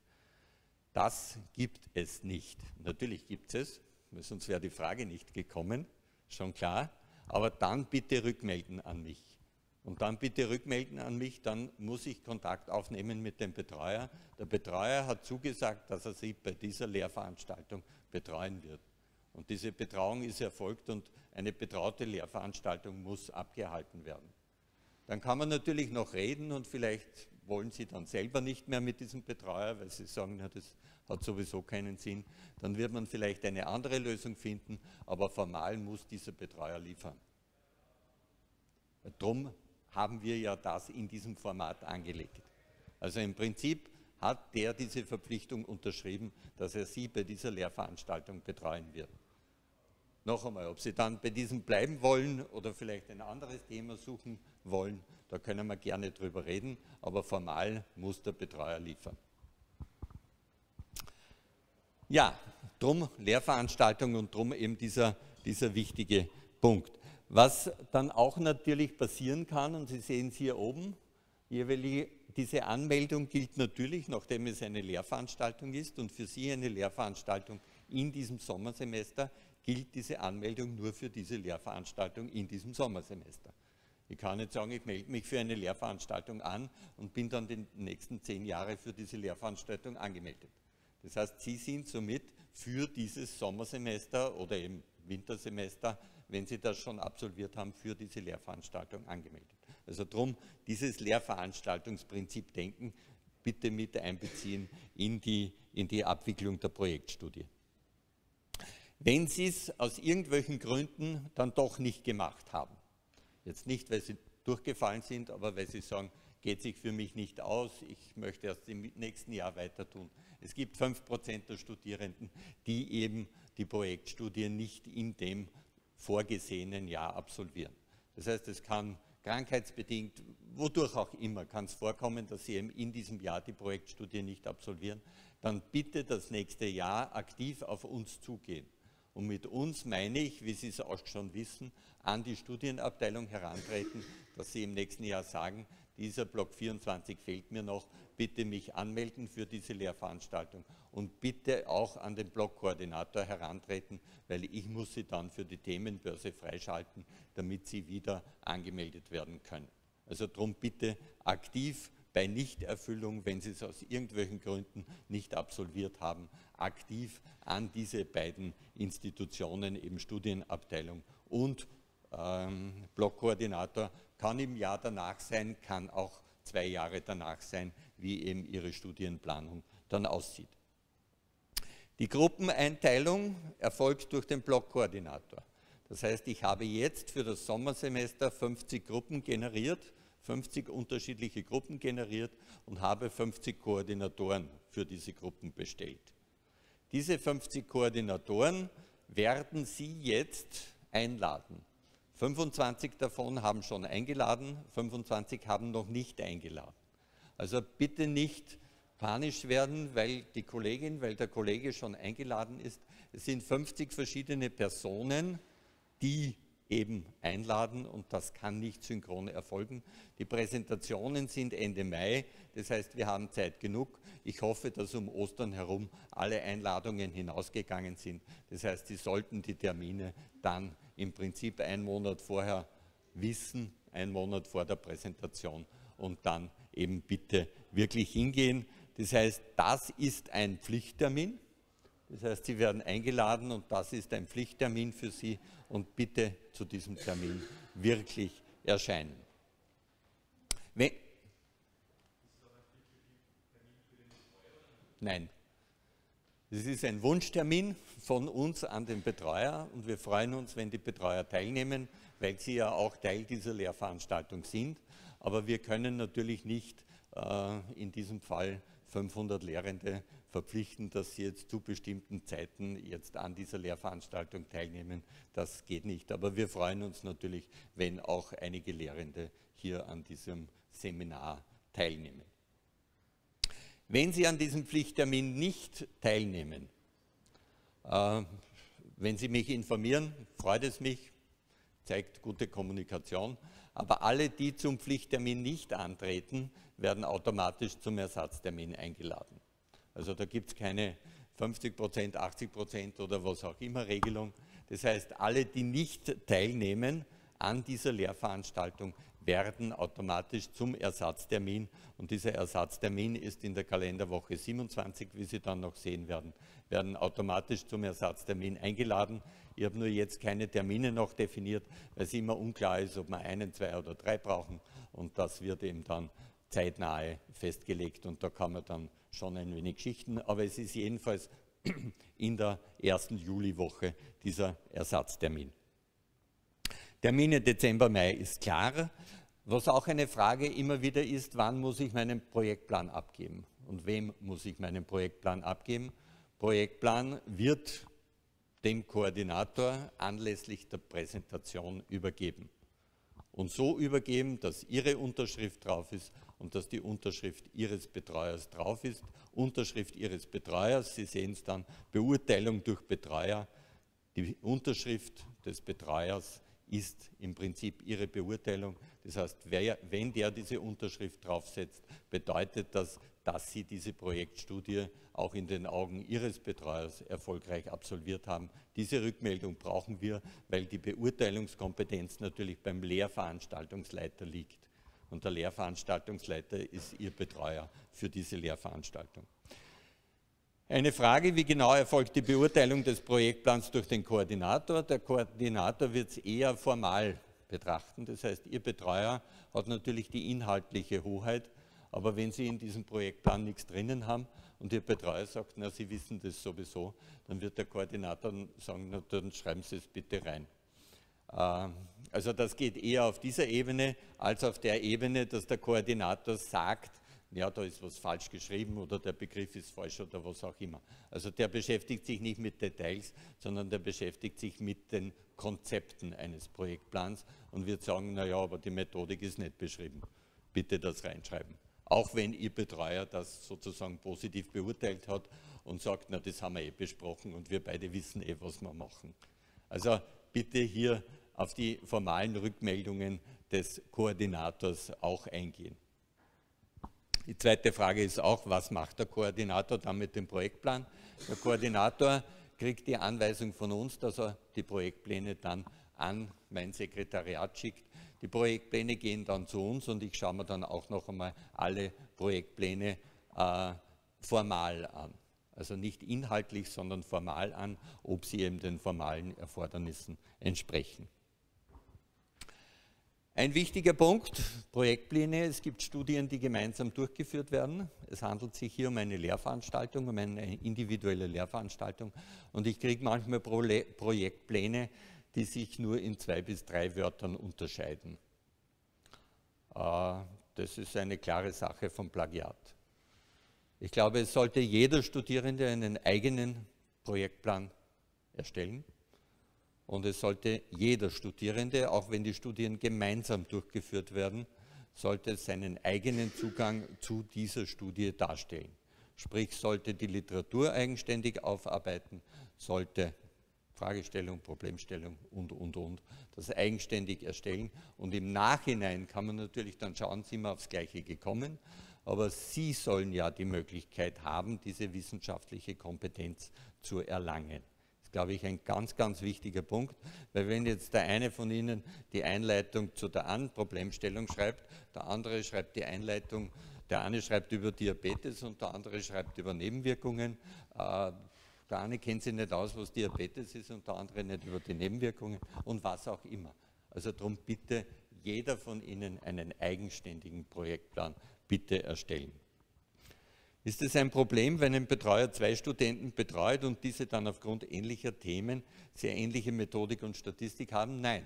Das gibt es nicht. Natürlich gibt es, sonst wäre die Frage nicht gekommen, schon klar. Aber dann bitte rückmelden an mich. Und dann bitte rückmelden an mich, dann muss ich Kontakt aufnehmen mit dem Betreuer. Der Betreuer hat zugesagt, dass er Sie bei dieser Lehrveranstaltung betreuen wird. Und diese Betreuung ist erfolgt und eine betraute Lehrveranstaltung muss abgehalten werden. Dann kann man natürlich noch reden und vielleicht wollen Sie dann selber nicht mehr mit diesem Betreuer, weil Sie sagen, ja, das hat sowieso keinen Sinn. Dann wird man vielleicht eine andere Lösung finden, aber formal muss dieser Betreuer liefern. Darum haben wir ja das in diesem Format angelegt. Also im Prinzip hat der diese Verpflichtung unterschrieben, dass er Sie bei dieser Lehrveranstaltung betreuen wird. Noch einmal, ob Sie dann bei diesem bleiben wollen oder vielleicht ein anderes Thema suchen wollen, da können wir gerne drüber reden, aber formal muss der Betreuer liefern. Ja, drum Lehrveranstaltung und drum eben dieser, dieser wichtige Punkt. Was dann auch natürlich passieren kann, und Sie sehen es hier oben, diese Anmeldung gilt natürlich, nachdem es eine Lehrveranstaltung ist und für Sie eine Lehrveranstaltung in diesem Sommersemester, gilt diese Anmeldung nur für diese Lehrveranstaltung in diesem Sommersemester. Ich kann nicht sagen, ich melde mich für eine Lehrveranstaltung an und bin dann die nächsten zehn Jahre für diese Lehrveranstaltung angemeldet. Das heißt, Sie sind somit für dieses Sommersemester oder eben Wintersemester, wenn Sie das schon absolviert haben, für diese Lehrveranstaltung angemeldet. Also darum, dieses Lehrveranstaltungsprinzip denken, bitte mit einbeziehen in die, in die Abwicklung der Projektstudie. Wenn Sie es aus irgendwelchen Gründen dann doch nicht gemacht haben, jetzt nicht, weil Sie durchgefallen sind, aber weil Sie sagen, geht sich für mich nicht aus, ich möchte erst im nächsten Jahr weiter tun, es gibt 5% der Studierenden, die eben die Projektstudie nicht in dem vorgesehenen Jahr absolvieren. Das heißt, es kann krankheitsbedingt, wodurch auch immer, kann es vorkommen, dass Sie eben in diesem Jahr die Projektstudie nicht absolvieren. Dann bitte das nächste Jahr aktiv auf uns zugehen. Und mit uns meine ich, wie Sie es auch schon wissen, an die Studienabteilung herantreten, dass Sie im nächsten Jahr sagen, dieser Block 24 fehlt mir noch, bitte mich anmelden für diese Lehrveranstaltung und bitte auch an den Blockkoordinator herantreten, weil ich muss Sie dann für die Themenbörse freischalten, damit Sie wieder angemeldet werden können. Also darum bitte aktiv bei Nichterfüllung, wenn Sie es aus irgendwelchen Gründen nicht absolviert haben, aktiv an diese beiden Institutionen, eben Studienabteilung und ähm, Blockkoordinator kann im Jahr danach sein, kann auch zwei Jahre danach sein, wie eben Ihre Studienplanung dann aussieht. Die Gruppeneinteilung erfolgt durch den Blockkoordinator. Das heißt, ich habe jetzt für das Sommersemester 50 Gruppen generiert, 50 unterschiedliche Gruppen generiert und habe 50 Koordinatoren für diese Gruppen bestellt. Diese 50 Koordinatoren werden Sie jetzt einladen. 25 davon haben schon eingeladen, 25 haben noch nicht eingeladen. Also bitte nicht panisch werden, weil die Kollegin, weil der Kollege schon eingeladen ist. Es sind 50 verschiedene Personen, die eben einladen und das kann nicht synchron erfolgen. Die Präsentationen sind Ende Mai, das heißt, wir haben Zeit genug. Ich hoffe, dass um Ostern herum alle Einladungen hinausgegangen sind. Das heißt, Sie sollten die Termine dann im Prinzip einen Monat vorher wissen, einen Monat vor der Präsentation und dann eben bitte wirklich hingehen. Das heißt, das ist ein Pflichttermin. Das heißt, Sie werden eingeladen und das ist ein Pflichttermin für Sie und bitte zu diesem Termin wirklich erscheinen. Wenn Nein. Es ist ein Wunschtermin von uns an den Betreuer und wir freuen uns, wenn die Betreuer teilnehmen, weil sie ja auch Teil dieser Lehrveranstaltung sind. Aber wir können natürlich nicht äh, in diesem Fall 500 Lehrende verpflichten, dass sie jetzt zu bestimmten Zeiten jetzt an dieser Lehrveranstaltung teilnehmen. Das geht nicht. Aber wir freuen uns natürlich, wenn auch einige Lehrende hier an diesem Seminar teilnehmen. Wenn Sie an diesem Pflichttermin nicht teilnehmen, wenn Sie mich informieren, freut es mich, zeigt gute Kommunikation. Aber alle, die zum Pflichttermin nicht antreten, werden automatisch zum Ersatztermin eingeladen. Also da gibt es keine 50 Prozent, 80 Prozent oder was auch immer Regelung. Das heißt, alle, die nicht teilnehmen an dieser Lehrveranstaltung, werden automatisch zum Ersatztermin und dieser Ersatztermin ist in der Kalenderwoche 27, wie Sie dann noch sehen werden, werden automatisch zum Ersatztermin eingeladen. Ich habe nur jetzt keine Termine noch definiert, weil es immer unklar ist, ob wir einen, zwei oder drei brauchen und das wird eben dann zeitnahe festgelegt und da kann man dann schon ein wenig schichten, aber es ist jedenfalls in der ersten Juliwoche dieser Ersatztermin. Termine Dezember, Mai ist klar. Was auch eine Frage immer wieder ist, wann muss ich meinen Projektplan abgeben und wem muss ich meinen Projektplan abgeben? Projektplan wird dem Koordinator anlässlich der Präsentation übergeben. Und so übergeben, dass Ihre Unterschrift drauf ist und dass die Unterschrift Ihres Betreuers drauf ist. Unterschrift Ihres Betreuers, Sie sehen es dann, Beurteilung durch Betreuer. Die Unterschrift des Betreuers ist im Prinzip Ihre Beurteilung. Das heißt, wer, wenn der diese Unterschrift draufsetzt, bedeutet das, dass Sie diese Projektstudie auch in den Augen Ihres Betreuers erfolgreich absolviert haben. Diese Rückmeldung brauchen wir, weil die Beurteilungskompetenz natürlich beim Lehrveranstaltungsleiter liegt. Und der Lehrveranstaltungsleiter ist Ihr Betreuer für diese Lehrveranstaltung. Eine Frage, wie genau erfolgt die Beurteilung des Projektplans durch den Koordinator? Der Koordinator wird es eher formal betrachten. Das heißt, Ihr Betreuer hat natürlich die inhaltliche Hoheit, aber wenn Sie in diesem Projektplan nichts drinnen haben und Ihr Betreuer sagt, na, Sie wissen das sowieso, dann wird der Koordinator sagen, na, dann schreiben Sie es bitte rein. Ähm, also das geht eher auf dieser Ebene als auf der Ebene, dass der Koordinator sagt, ja, da ist was falsch geschrieben oder der Begriff ist falsch oder was auch immer. Also der beschäftigt sich nicht mit Details, sondern der beschäftigt sich mit den Konzepten eines Projektplans und wird sagen, naja, aber die Methodik ist nicht beschrieben. Bitte das reinschreiben. Auch wenn Ihr Betreuer das sozusagen positiv beurteilt hat und sagt, na, das haben wir eh besprochen und wir beide wissen eh, was wir machen. Also bitte hier auf die formalen Rückmeldungen des Koordinators auch eingehen. Die zweite Frage ist auch, was macht der Koordinator dann mit dem Projektplan? Der Koordinator kriegt die Anweisung von uns, dass er die Projektpläne dann an mein Sekretariat schickt. Die Projektpläne gehen dann zu uns und ich schaue mir dann auch noch einmal alle Projektpläne äh, formal an. Also nicht inhaltlich, sondern formal an, ob sie eben den formalen Erfordernissen entsprechen. Ein wichtiger Punkt, Projektpläne. Es gibt Studien, die gemeinsam durchgeführt werden. Es handelt sich hier um eine Lehrveranstaltung, um eine individuelle Lehrveranstaltung. Und ich kriege manchmal Projektpläne, die sich nur in zwei bis drei Wörtern unterscheiden. Äh, das ist eine klare Sache vom Plagiat. Ich glaube, es sollte jeder Studierende einen eigenen Projektplan erstellen. Und es sollte jeder Studierende, auch wenn die Studien gemeinsam durchgeführt werden, sollte seinen eigenen Zugang zu dieser Studie darstellen. Sprich, sollte die Literatur eigenständig aufarbeiten, sollte Fragestellung, Problemstellung und, und, und, das eigenständig erstellen. Und im Nachhinein kann man natürlich dann schauen, sind wir aufs Gleiche gekommen, aber Sie sollen ja die Möglichkeit haben, diese wissenschaftliche Kompetenz zu erlangen glaube ich, ein ganz, ganz wichtiger Punkt, weil wenn jetzt der eine von Ihnen die Einleitung zu der An Problemstellung schreibt, der andere schreibt die Einleitung, der eine schreibt über Diabetes und der andere schreibt über Nebenwirkungen, äh, der eine kennt sich nicht aus, was Diabetes ist und der andere nicht über die Nebenwirkungen und was auch immer. Also darum bitte jeder von Ihnen einen eigenständigen Projektplan bitte erstellen. Ist es ein Problem, wenn ein Betreuer zwei Studenten betreut und diese dann aufgrund ähnlicher Themen sehr ähnliche Methodik und Statistik haben? Nein.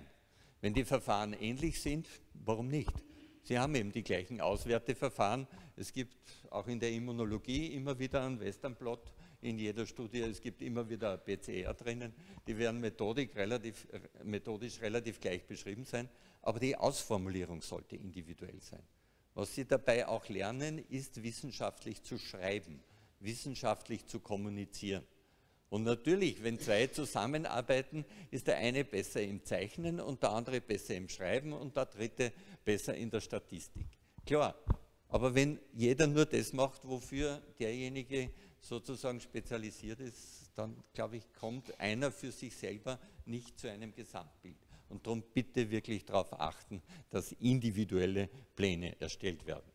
Wenn die Verfahren ähnlich sind, warum nicht? Sie haben eben die gleichen Auswerteverfahren. Es gibt auch in der Immunologie immer wieder einen Westernblot in jeder Studie. Es gibt immer wieder PCR drinnen. Die werden methodik relativ, methodisch relativ gleich beschrieben sein, aber die Ausformulierung sollte individuell sein. Was Sie dabei auch lernen, ist wissenschaftlich zu schreiben, wissenschaftlich zu kommunizieren. Und natürlich, wenn zwei zusammenarbeiten, ist der eine besser im Zeichnen und der andere besser im Schreiben und der dritte besser in der Statistik. Klar, aber wenn jeder nur das macht, wofür derjenige sozusagen spezialisiert ist, dann glaube ich, kommt einer für sich selber nicht zu einem Gesamtbild. Und darum bitte wirklich darauf achten, dass individuelle Pläne erstellt werden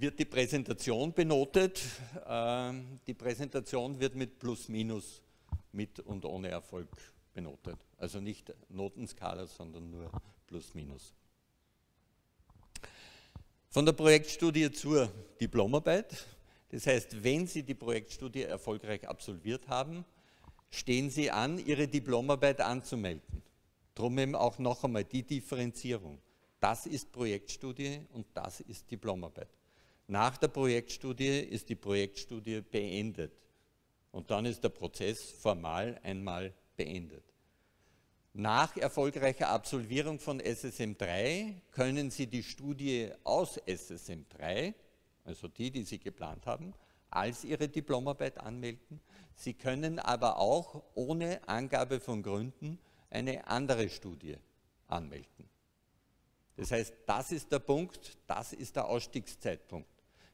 wird die Präsentation benotet. Ähm, die Präsentation wird mit Plus, Minus, mit und ohne Erfolg benotet. Also nicht Notenskala, sondern nur Plus, Minus. Von der Projektstudie zur Diplomarbeit. Das heißt, wenn Sie die Projektstudie erfolgreich absolviert haben, stehen Sie an, Ihre Diplomarbeit anzumelden. Drum eben auch noch einmal die Differenzierung. Das ist Projektstudie und das ist Diplomarbeit. Nach der Projektstudie ist die Projektstudie beendet und dann ist der Prozess formal einmal beendet. Nach erfolgreicher Absolvierung von SSM3 können Sie die Studie aus SSM3, also die, die Sie geplant haben, als Ihre Diplomarbeit anmelden. Sie können aber auch ohne Angabe von Gründen eine andere Studie anmelden. Das heißt, das ist der Punkt, das ist der Ausstiegszeitpunkt.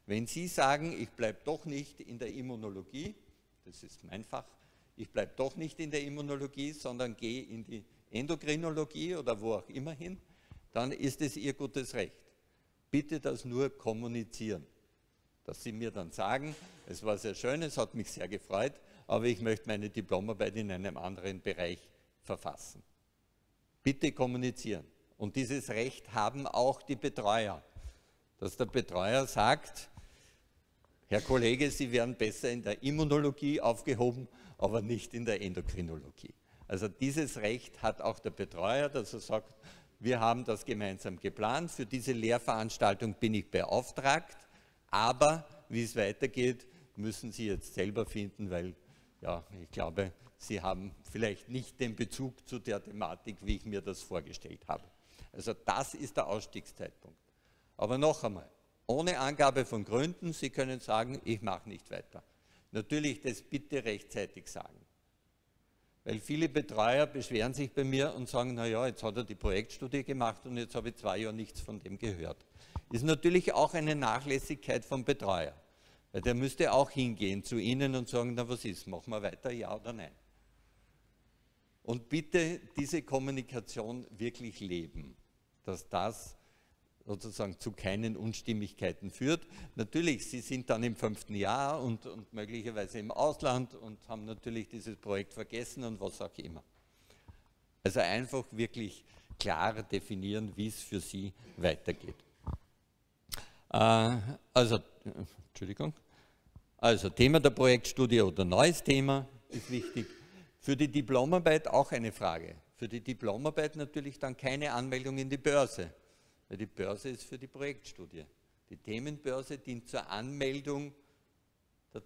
Wenn Sie sagen, ich bleibe doch nicht in der Immunologie, das ist mein Fach, ich bleibe doch nicht in der Immunologie, sondern gehe in die Endokrinologie oder wo auch immer hin, dann ist es Ihr gutes Recht. Bitte das nur kommunizieren. Dass Sie mir dann sagen, es war sehr schön, es hat mich sehr gefreut, aber ich möchte meine Diplomarbeit in einem anderen Bereich verfassen. Bitte kommunizieren. Und dieses Recht haben auch die Betreuer. Dass der Betreuer sagt, Herr Kollege, Sie wären besser in der Immunologie aufgehoben, aber nicht in der Endokrinologie. Also dieses Recht hat auch der Betreuer, dass er sagt, wir haben das gemeinsam geplant, für diese Lehrveranstaltung bin ich beauftragt, aber wie es weitergeht, müssen Sie jetzt selber finden, weil ja, ich glaube, Sie haben vielleicht nicht den Bezug zu der Thematik, wie ich mir das vorgestellt habe. Also das ist der Ausstiegszeitpunkt. Aber noch einmal, ohne Angabe von Gründen. Sie können sagen, ich mache nicht weiter. Natürlich das bitte rechtzeitig sagen. Weil viele Betreuer beschweren sich bei mir und sagen, naja, jetzt hat er die Projektstudie gemacht und jetzt habe ich zwei Jahre nichts von dem gehört. Ist natürlich auch eine Nachlässigkeit vom Betreuer. Weil der müsste auch hingehen zu Ihnen und sagen, na was ist, machen wir weiter, ja oder nein. Und bitte diese Kommunikation wirklich leben, dass das sozusagen zu keinen Unstimmigkeiten führt. Natürlich, Sie sind dann im fünften Jahr und, und möglicherweise im Ausland und haben natürlich dieses Projekt vergessen und was auch immer. Also einfach wirklich klar definieren, wie es für Sie weitergeht. Äh, also, Entschuldigung. Also Thema der Projektstudie oder neues Thema ist wichtig. Für die Diplomarbeit auch eine Frage. Für die Diplomarbeit natürlich dann keine Anmeldung in die Börse weil die Börse ist für die Projektstudie. Die Themenbörse dient zur Anmeldung, der, äh,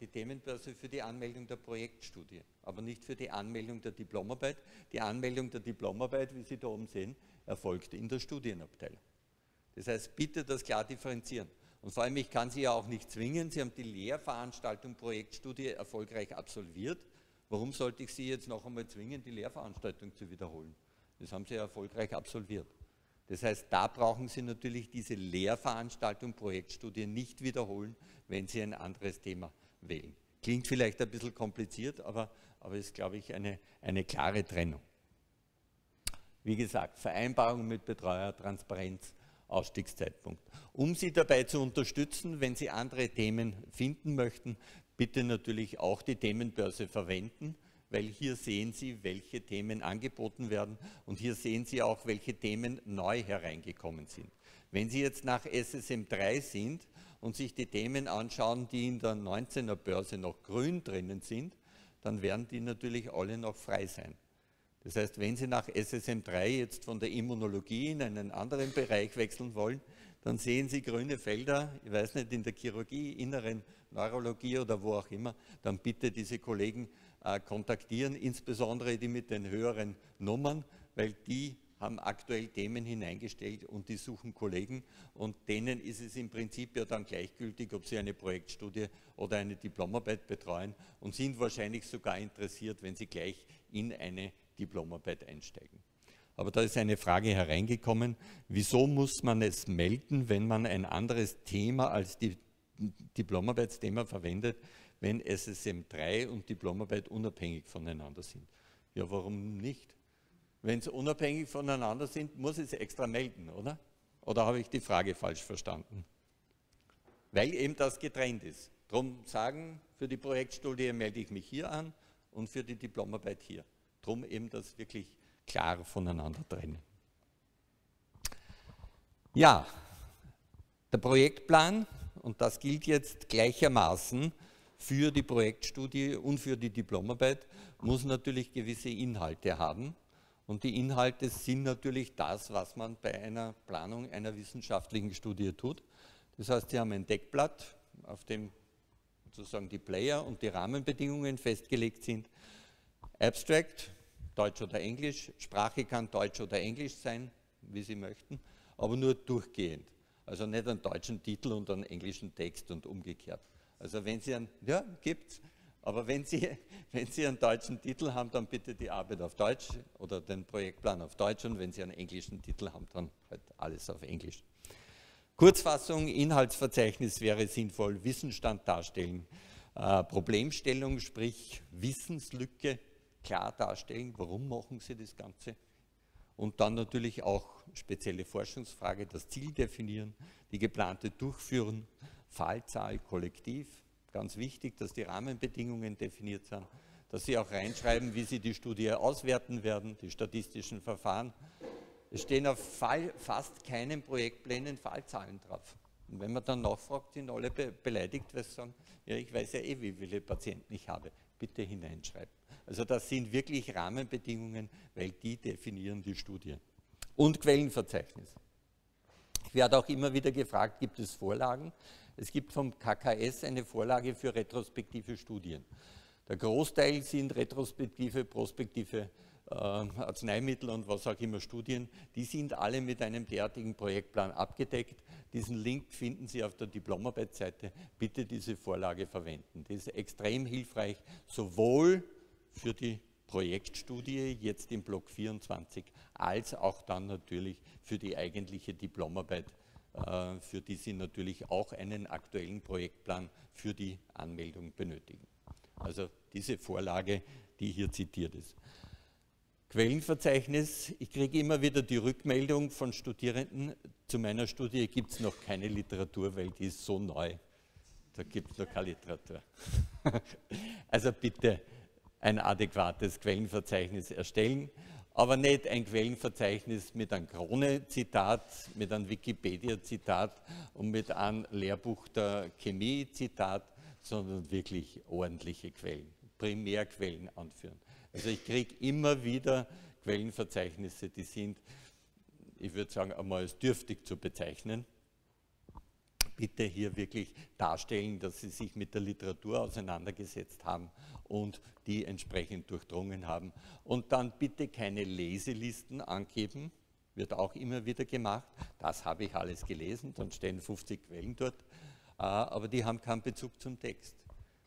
die Themenbörse für die Anmeldung der Projektstudie, aber nicht für die Anmeldung der Diplomarbeit. Die Anmeldung der Diplomarbeit, wie Sie da oben sehen, erfolgt in der Studienabteilung. Das heißt, bitte das klar differenzieren. Und vor allem, ich kann Sie ja auch nicht zwingen, Sie haben die Lehrveranstaltung Projektstudie erfolgreich absolviert. Warum sollte ich Sie jetzt noch einmal zwingen, die Lehrveranstaltung zu wiederholen? Das haben Sie ja erfolgreich absolviert. Das heißt, da brauchen Sie natürlich diese Lehrveranstaltung, Projektstudie nicht wiederholen, wenn Sie ein anderes Thema wählen. Klingt vielleicht ein bisschen kompliziert, aber, aber ist, glaube ich, eine, eine klare Trennung. Wie gesagt, Vereinbarung mit Betreuer, Transparenz, Ausstiegszeitpunkt. Um Sie dabei zu unterstützen, wenn Sie andere Themen finden möchten, bitte natürlich auch die Themenbörse verwenden weil hier sehen Sie, welche Themen angeboten werden und hier sehen Sie auch, welche Themen neu hereingekommen sind. Wenn Sie jetzt nach SSM 3 sind und sich die Themen anschauen, die in der 19er Börse noch grün drinnen sind, dann werden die natürlich alle noch frei sein. Das heißt, wenn Sie nach SSM 3 jetzt von der Immunologie in einen anderen Bereich wechseln wollen, dann sehen Sie grüne Felder, ich weiß nicht, in der Chirurgie, inneren Neurologie oder wo auch immer, dann bitte diese Kollegen äh, kontaktieren, insbesondere die mit den höheren Nummern, weil die haben aktuell Themen hineingestellt und die suchen Kollegen und denen ist es im Prinzip ja dann gleichgültig, ob sie eine Projektstudie oder eine Diplomarbeit betreuen und sind wahrscheinlich sogar interessiert, wenn sie gleich in eine Diplomarbeit einsteigen. Aber da ist eine Frage hereingekommen, wieso muss man es melden, wenn man ein anderes Thema als die Diplomarbeitsthema verwendet, wenn SSM 3 und Diplomarbeit unabhängig voneinander sind? Ja, warum nicht? Wenn sie unabhängig voneinander sind, muss ich es extra melden, oder? Oder habe ich die Frage falsch verstanden? Weil eben das getrennt ist. Drum sagen, für die Projektstudie melde ich mich hier an und für die Diplomarbeit hier. Drum eben das wirklich klar voneinander trennen. Ja, der Projektplan, und das gilt jetzt gleichermaßen für die Projektstudie und für die Diplomarbeit, muss natürlich gewisse Inhalte haben. Und die Inhalte sind natürlich das, was man bei einer Planung einer wissenschaftlichen Studie tut. Das heißt, Sie haben ein Deckblatt, auf dem sozusagen die Player und die Rahmenbedingungen festgelegt sind. Abstract, Deutsch oder Englisch. Sprache kann Deutsch oder Englisch sein, wie Sie möchten, aber nur durchgehend. Also nicht einen deutschen Titel und einen englischen Text und umgekehrt. Also wenn Sie einen, ja, gibt's, aber wenn Sie, wenn Sie einen deutschen Titel haben, dann bitte die Arbeit auf Deutsch oder den Projektplan auf Deutsch und wenn Sie einen englischen Titel haben, dann halt alles auf Englisch. Kurzfassung, Inhaltsverzeichnis wäre sinnvoll, Wissensstand darstellen, äh, Problemstellung, sprich Wissenslücke klar darstellen, warum machen Sie das Ganze. Und dann natürlich auch spezielle Forschungsfrage, das Ziel definieren, die geplante Durchführung, Fallzahl, Kollektiv. Ganz wichtig, dass die Rahmenbedingungen definiert sind, dass Sie auch reinschreiben, wie Sie die Studie auswerten werden, die statistischen Verfahren. Es stehen auf Fall, fast keinen Projektplänen Fallzahlen drauf. Und wenn man dann nachfragt, sind alle beleidigt, weil sie sagen, ja, ich weiß ja eh, wie viele Patienten ich habe. Bitte hineinschreiben. Also das sind wirklich Rahmenbedingungen, weil die definieren die Studie. Und Quellenverzeichnis. Ich werde auch immer wieder gefragt, gibt es Vorlagen? Es gibt vom KKS eine Vorlage für retrospektive Studien. Der Großteil sind retrospektive, prospektive äh, Arzneimittel und was auch immer Studien. Die sind alle mit einem derartigen Projektplan abgedeckt. Diesen Link finden Sie auf der Diplomarbeitsseite. Bitte diese Vorlage verwenden. Die ist extrem hilfreich, sowohl für die Projektstudie jetzt im Block 24, als auch dann natürlich für die eigentliche Diplomarbeit, äh, für die Sie natürlich auch einen aktuellen Projektplan für die Anmeldung benötigen. Also diese Vorlage, die hier zitiert ist. Quellenverzeichnis, ich kriege immer wieder die Rückmeldung von Studierenden, zu meiner Studie gibt es noch keine Literatur, weil die ist so neu. Da gibt es noch keine Literatur. also bitte ein adäquates Quellenverzeichnis erstellen, aber nicht ein Quellenverzeichnis mit einem Krone-Zitat, mit einem Wikipedia-Zitat und mit einem Lehrbuch der Chemie-Zitat, sondern wirklich ordentliche Quellen, Primärquellen anführen. Also ich kriege immer wieder Quellenverzeichnisse, die sind, ich würde sagen, einmal als dürftig zu bezeichnen bitte hier wirklich darstellen, dass Sie sich mit der Literatur auseinandergesetzt haben und die entsprechend durchdrungen haben. Und dann bitte keine Leselisten angeben, wird auch immer wieder gemacht. Das habe ich alles gelesen, dann stehen 50 Quellen dort, äh, aber die haben keinen Bezug zum Text.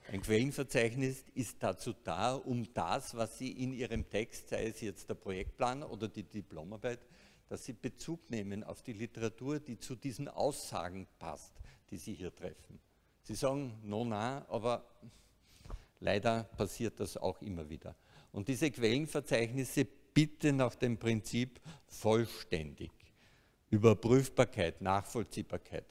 Ein Quellenverzeichnis ist dazu da, um das, was Sie in Ihrem Text, sei es jetzt der Projektplan oder die Diplomarbeit, dass Sie Bezug nehmen auf die Literatur, die zu diesen Aussagen passt, die Sie hier treffen. Sie sagen, no, na, aber leider passiert das auch immer wieder. Und diese Quellenverzeichnisse bitte nach dem Prinzip vollständig. Überprüfbarkeit, Nachvollziehbarkeit.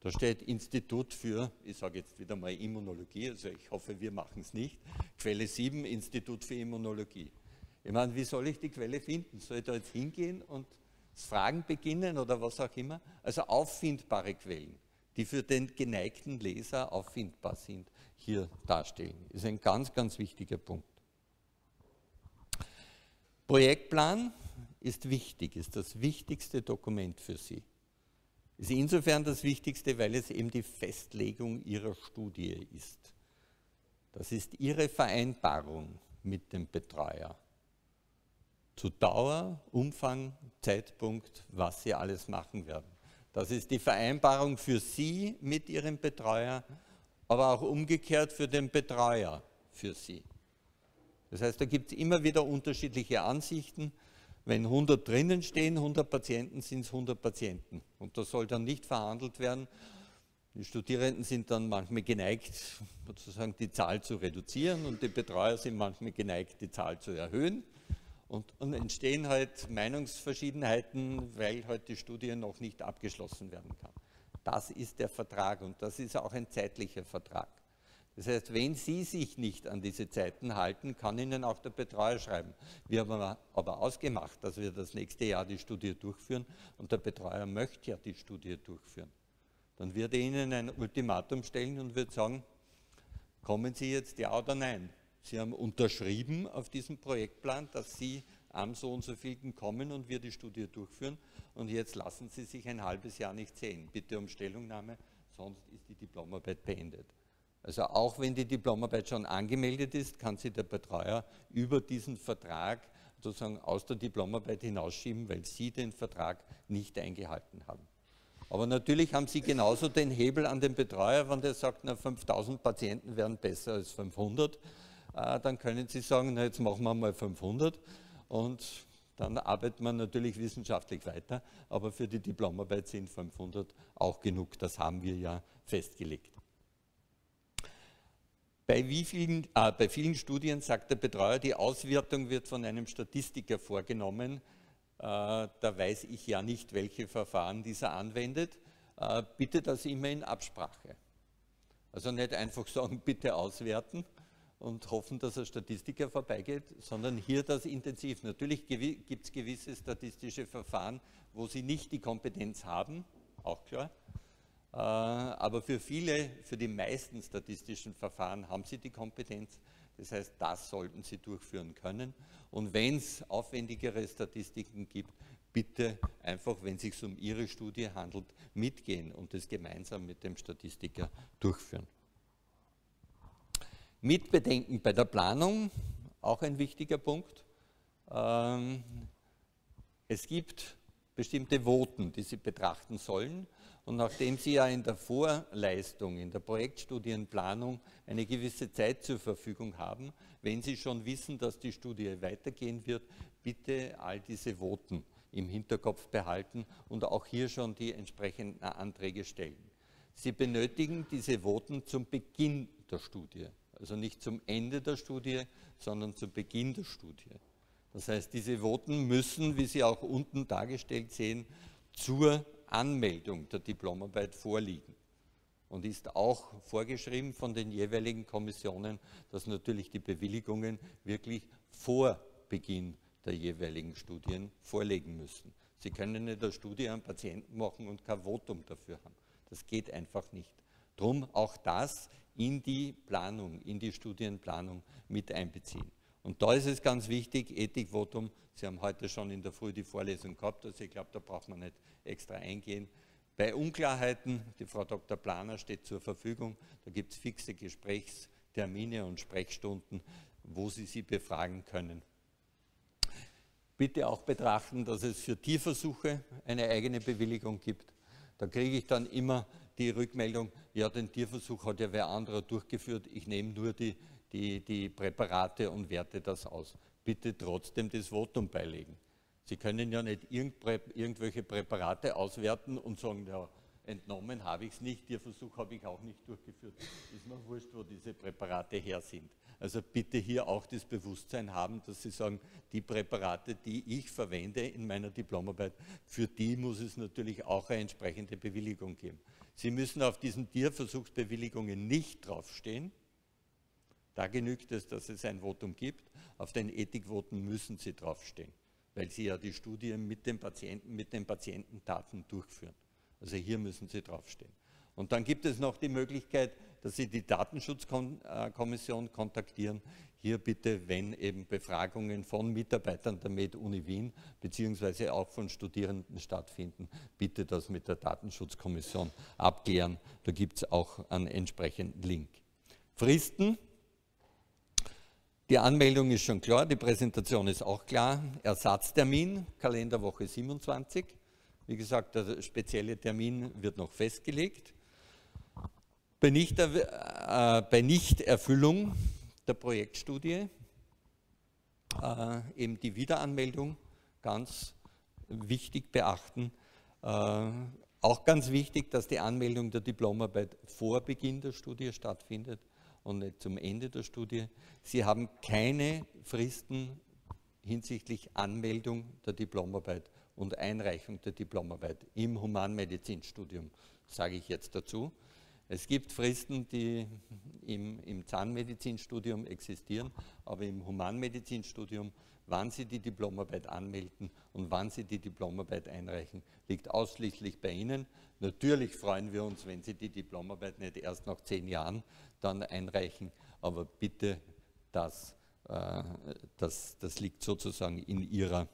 Da steht Institut für, ich sage jetzt wieder mal Immunologie, also ich hoffe, wir machen es nicht. Quelle 7, Institut für Immunologie. Ich meine, wie soll ich die Quelle finden? Soll ich da jetzt hingehen und Fragen beginnen oder was auch immer? Also auffindbare Quellen, die für den geneigten Leser auffindbar sind, hier darstellen. Ist ein ganz, ganz wichtiger Punkt. Projektplan ist wichtig, ist das wichtigste Dokument für Sie ist insofern das Wichtigste, weil es eben die Festlegung Ihrer Studie ist. Das ist Ihre Vereinbarung mit dem Betreuer. Zu Dauer, Umfang, Zeitpunkt, was Sie alles machen werden. Das ist die Vereinbarung für Sie mit Ihrem Betreuer, aber auch umgekehrt für den Betreuer für Sie. Das heißt, da gibt es immer wieder unterschiedliche Ansichten. Wenn 100 drinnen stehen, 100 Patienten, sind es 100 Patienten. Und das soll dann nicht verhandelt werden. Die Studierenden sind dann manchmal geneigt, sozusagen die Zahl zu reduzieren und die Betreuer sind manchmal geneigt, die Zahl zu erhöhen. Und, und entstehen halt Meinungsverschiedenheiten, weil halt die Studie noch nicht abgeschlossen werden kann. Das ist der Vertrag und das ist auch ein zeitlicher Vertrag. Das heißt, wenn Sie sich nicht an diese Zeiten halten, kann Ihnen auch der Betreuer schreiben. Wir haben aber ausgemacht, dass wir das nächste Jahr die Studie durchführen und der Betreuer möchte ja die Studie durchführen. Dann wird er Ihnen ein Ultimatum stellen und wird sagen, kommen Sie jetzt ja oder nein. Sie haben unterschrieben auf diesem Projektplan, dass Sie am so und so vielten kommen und wir die Studie durchführen und jetzt lassen Sie sich ein halbes Jahr nicht sehen. Bitte um Stellungnahme, sonst ist die Diplomarbeit beendet. Also auch wenn die Diplomarbeit schon angemeldet ist, kann sie der Betreuer über diesen Vertrag sozusagen aus der Diplomarbeit hinausschieben, weil Sie den Vertrag nicht eingehalten haben. Aber natürlich haben Sie genauso den Hebel an den Betreuer, wenn der sagt, na, 5000 Patienten wären besser als 500, äh, dann können Sie sagen, na, jetzt machen wir mal 500 und dann arbeitet man natürlich wissenschaftlich weiter, aber für die Diplomarbeit sind 500 auch genug, das haben wir ja festgelegt. Bei, vielen, äh, bei vielen Studien sagt der Betreuer, die Auswertung wird von einem Statistiker vorgenommen. Äh, da weiß ich ja nicht, welche Verfahren dieser anwendet. Äh, bitte das immer in Absprache. Also nicht einfach sagen, bitte auswerten und hoffen, dass ein Statistiker vorbeigeht, sondern hier das intensiv. Natürlich gibt es gewisse statistische Verfahren, wo Sie nicht die Kompetenz haben, auch klar. Äh, aber für viele, für die meisten statistischen Verfahren haben Sie die Kompetenz. Das heißt, das sollten Sie durchführen können. Und wenn es aufwendigere Statistiken gibt, bitte einfach, wenn es sich um Ihre Studie handelt, mitgehen und das gemeinsam mit dem Statistiker durchführen. Mitbedenken bei der Planung, auch ein wichtiger Punkt. Ähm, es gibt bestimmte Voten, die Sie betrachten sollen. Und nachdem Sie ja in der Vorleistung, in der Projektstudienplanung eine gewisse Zeit zur Verfügung haben, wenn Sie schon wissen, dass die Studie weitergehen wird, bitte all diese Voten im Hinterkopf behalten und auch hier schon die entsprechenden Anträge stellen. Sie benötigen diese Voten zum Beginn der Studie, also nicht zum Ende der Studie, sondern zum Beginn der Studie. Das heißt, diese Voten müssen, wie Sie auch unten dargestellt sehen, zur Anmeldung der Diplomarbeit vorliegen. Und ist auch vorgeschrieben von den jeweiligen Kommissionen, dass natürlich die Bewilligungen wirklich vor Beginn der jeweiligen Studien vorlegen müssen. Sie können nicht eine Studie an Patienten machen und kein Votum dafür haben. Das geht einfach nicht. Drum auch das in die Planung, in die Studienplanung mit einbeziehen. Und da ist es ganz wichtig, Ethikvotum, Sie haben heute schon in der Früh die Vorlesung gehabt, also ich glaube, da braucht man nicht extra eingehen. Bei Unklarheiten, die Frau Dr. Planer steht zur Verfügung, da gibt es fixe Gesprächstermine und Sprechstunden, wo Sie sie befragen können. Bitte auch betrachten, dass es für Tierversuche eine eigene Bewilligung gibt. Da kriege ich dann immer die Rückmeldung, ja, den Tierversuch hat ja wer anderer durchgeführt, ich nehme nur die die, die Präparate und werte das aus. Bitte trotzdem das Votum beilegen. Sie können ja nicht irgendwelche Präparate auswerten und sagen, ja, entnommen habe ich es nicht. Tierversuch habe ich auch nicht durchgeführt. Ist mir wurscht, wo diese Präparate her sind. Also bitte hier auch das Bewusstsein haben, dass Sie sagen, die Präparate, die ich verwende in meiner Diplomarbeit, für die muss es natürlich auch eine entsprechende Bewilligung geben. Sie müssen auf diesen Tierversuchsbewilligungen nicht draufstehen. Da genügt es, dass es ein Votum gibt. Auf den Ethikvoten müssen Sie draufstehen, weil Sie ja die Studie mit den Patienten, mit den Patientendaten durchführen. Also hier müssen Sie draufstehen. Und dann gibt es noch die Möglichkeit, dass Sie die Datenschutzkommission kontaktieren. Hier bitte, wenn eben Befragungen von Mitarbeitern der Med-Uni Wien beziehungsweise auch von Studierenden stattfinden, bitte das mit der Datenschutzkommission abklären. Da gibt es auch einen entsprechenden Link. Fristen. Die Anmeldung ist schon klar, die Präsentation ist auch klar. Ersatztermin, Kalenderwoche 27. Wie gesagt, der spezielle Termin wird noch festgelegt. Bei, Nichter, äh, bei Nichterfüllung der Projektstudie äh, eben die Wiederanmeldung ganz wichtig beachten. Äh, auch ganz wichtig, dass die Anmeldung der Diplomarbeit vor Beginn der Studie stattfindet und nicht zum Ende der Studie. Sie haben keine Fristen hinsichtlich Anmeldung der Diplomarbeit und Einreichung der Diplomarbeit im Humanmedizinstudium, sage ich jetzt dazu. Es gibt Fristen, die im, im, Zahnmedizinstudium existieren, aber im Humanmedizinstudium, wann Sie die Diplomarbeit anmelden und wann Sie die Diplomarbeit einreichen, liegt ausschließlich bei Ihnen. Natürlich freuen wir uns, wenn Sie die Diplomarbeit nicht erst nach zehn Jahren dann einreichen, aber bitte, das, äh, das, das liegt sozusagen in Ihrer,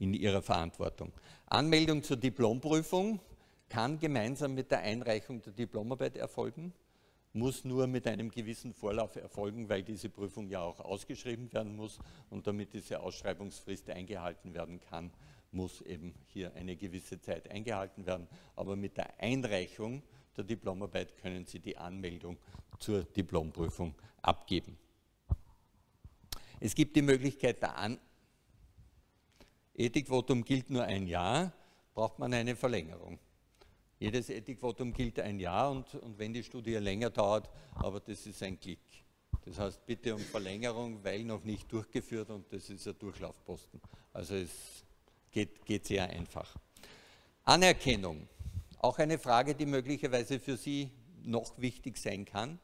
in Ihrer Verantwortung. Anmeldung zur Diplomprüfung kann gemeinsam mit der Einreichung der Diplomarbeit erfolgen, muss nur mit einem gewissen Vorlauf erfolgen, weil diese Prüfung ja auch ausgeschrieben werden muss und damit diese Ausschreibungsfrist eingehalten werden kann, muss eben hier eine gewisse Zeit eingehalten werden. Aber mit der Einreichung der Diplomarbeit können Sie die Anmeldung zur Diplomprüfung abgeben. Es gibt die Möglichkeit der An Ethikvotum gilt nur ein Jahr, braucht man eine Verlängerung. Jedes Ethikvotum gilt ein Jahr und, und wenn die Studie länger dauert, aber das ist ein Klick. Das heißt, bitte um Verlängerung, weil noch nicht durchgeführt und das ist ein Durchlaufposten. Also es geht, geht sehr einfach. Anerkennung, auch eine Frage, die möglicherweise für Sie noch wichtig sein kann.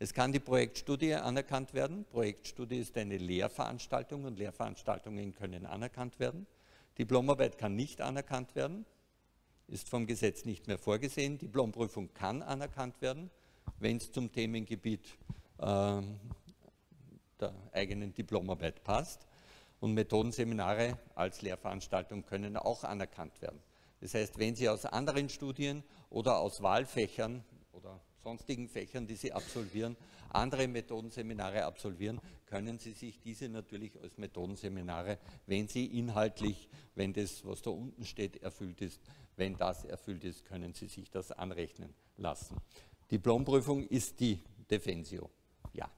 Es kann die Projektstudie anerkannt werden. Projektstudie ist eine Lehrveranstaltung und Lehrveranstaltungen können anerkannt werden. Diplomarbeit kann nicht anerkannt werden ist vom Gesetz nicht mehr vorgesehen. Diplomprüfung kann anerkannt werden, wenn es zum Themengebiet äh, der eigenen Diplomarbeit passt. Und Methodenseminare als Lehrveranstaltung können auch anerkannt werden. Das heißt, wenn Sie aus anderen Studien oder aus Wahlfächern sonstigen Fächern, die Sie absolvieren, andere Methodenseminare absolvieren, können Sie sich diese natürlich als Methodenseminare, wenn sie inhaltlich, wenn das, was da unten steht, erfüllt ist, wenn das erfüllt ist, können Sie sich das anrechnen lassen. Diplomprüfung ist die Defensio. Ja.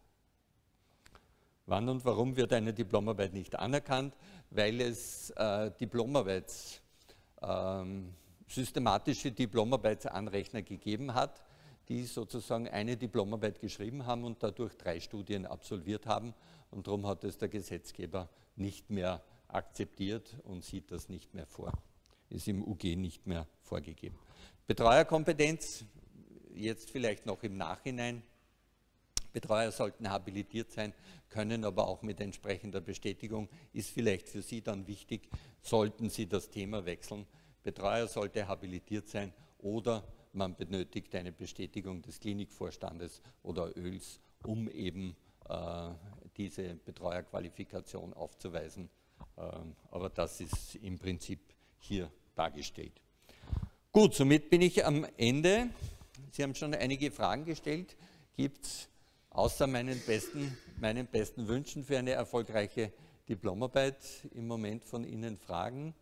Wann und warum wird eine Diplomarbeit nicht anerkannt? Weil es äh, Diplomarbeits, ähm, systematische Diplomarbeitsanrechner gegeben hat, die sozusagen eine Diplomarbeit geschrieben haben und dadurch drei Studien absolviert haben. Und darum hat es der Gesetzgeber nicht mehr akzeptiert und sieht das nicht mehr vor ist im UG nicht mehr vorgegeben. Betreuerkompetenz, jetzt vielleicht noch im Nachhinein. Betreuer sollten habilitiert sein, können aber auch mit entsprechender Bestätigung, ist vielleicht für Sie dann wichtig, sollten Sie das Thema wechseln. Betreuer sollte habilitiert sein oder man benötigt eine Bestätigung des Klinikvorstandes oder Öls, um eben äh, diese Betreuerqualifikation aufzuweisen. Ähm, aber das ist im Prinzip hier dargestellt. Gut, somit bin ich am Ende. Sie haben schon einige Fragen gestellt. Gibt es außer meinen besten, meinen besten Wünschen für eine erfolgreiche Diplomarbeit im Moment von Ihnen Fragen?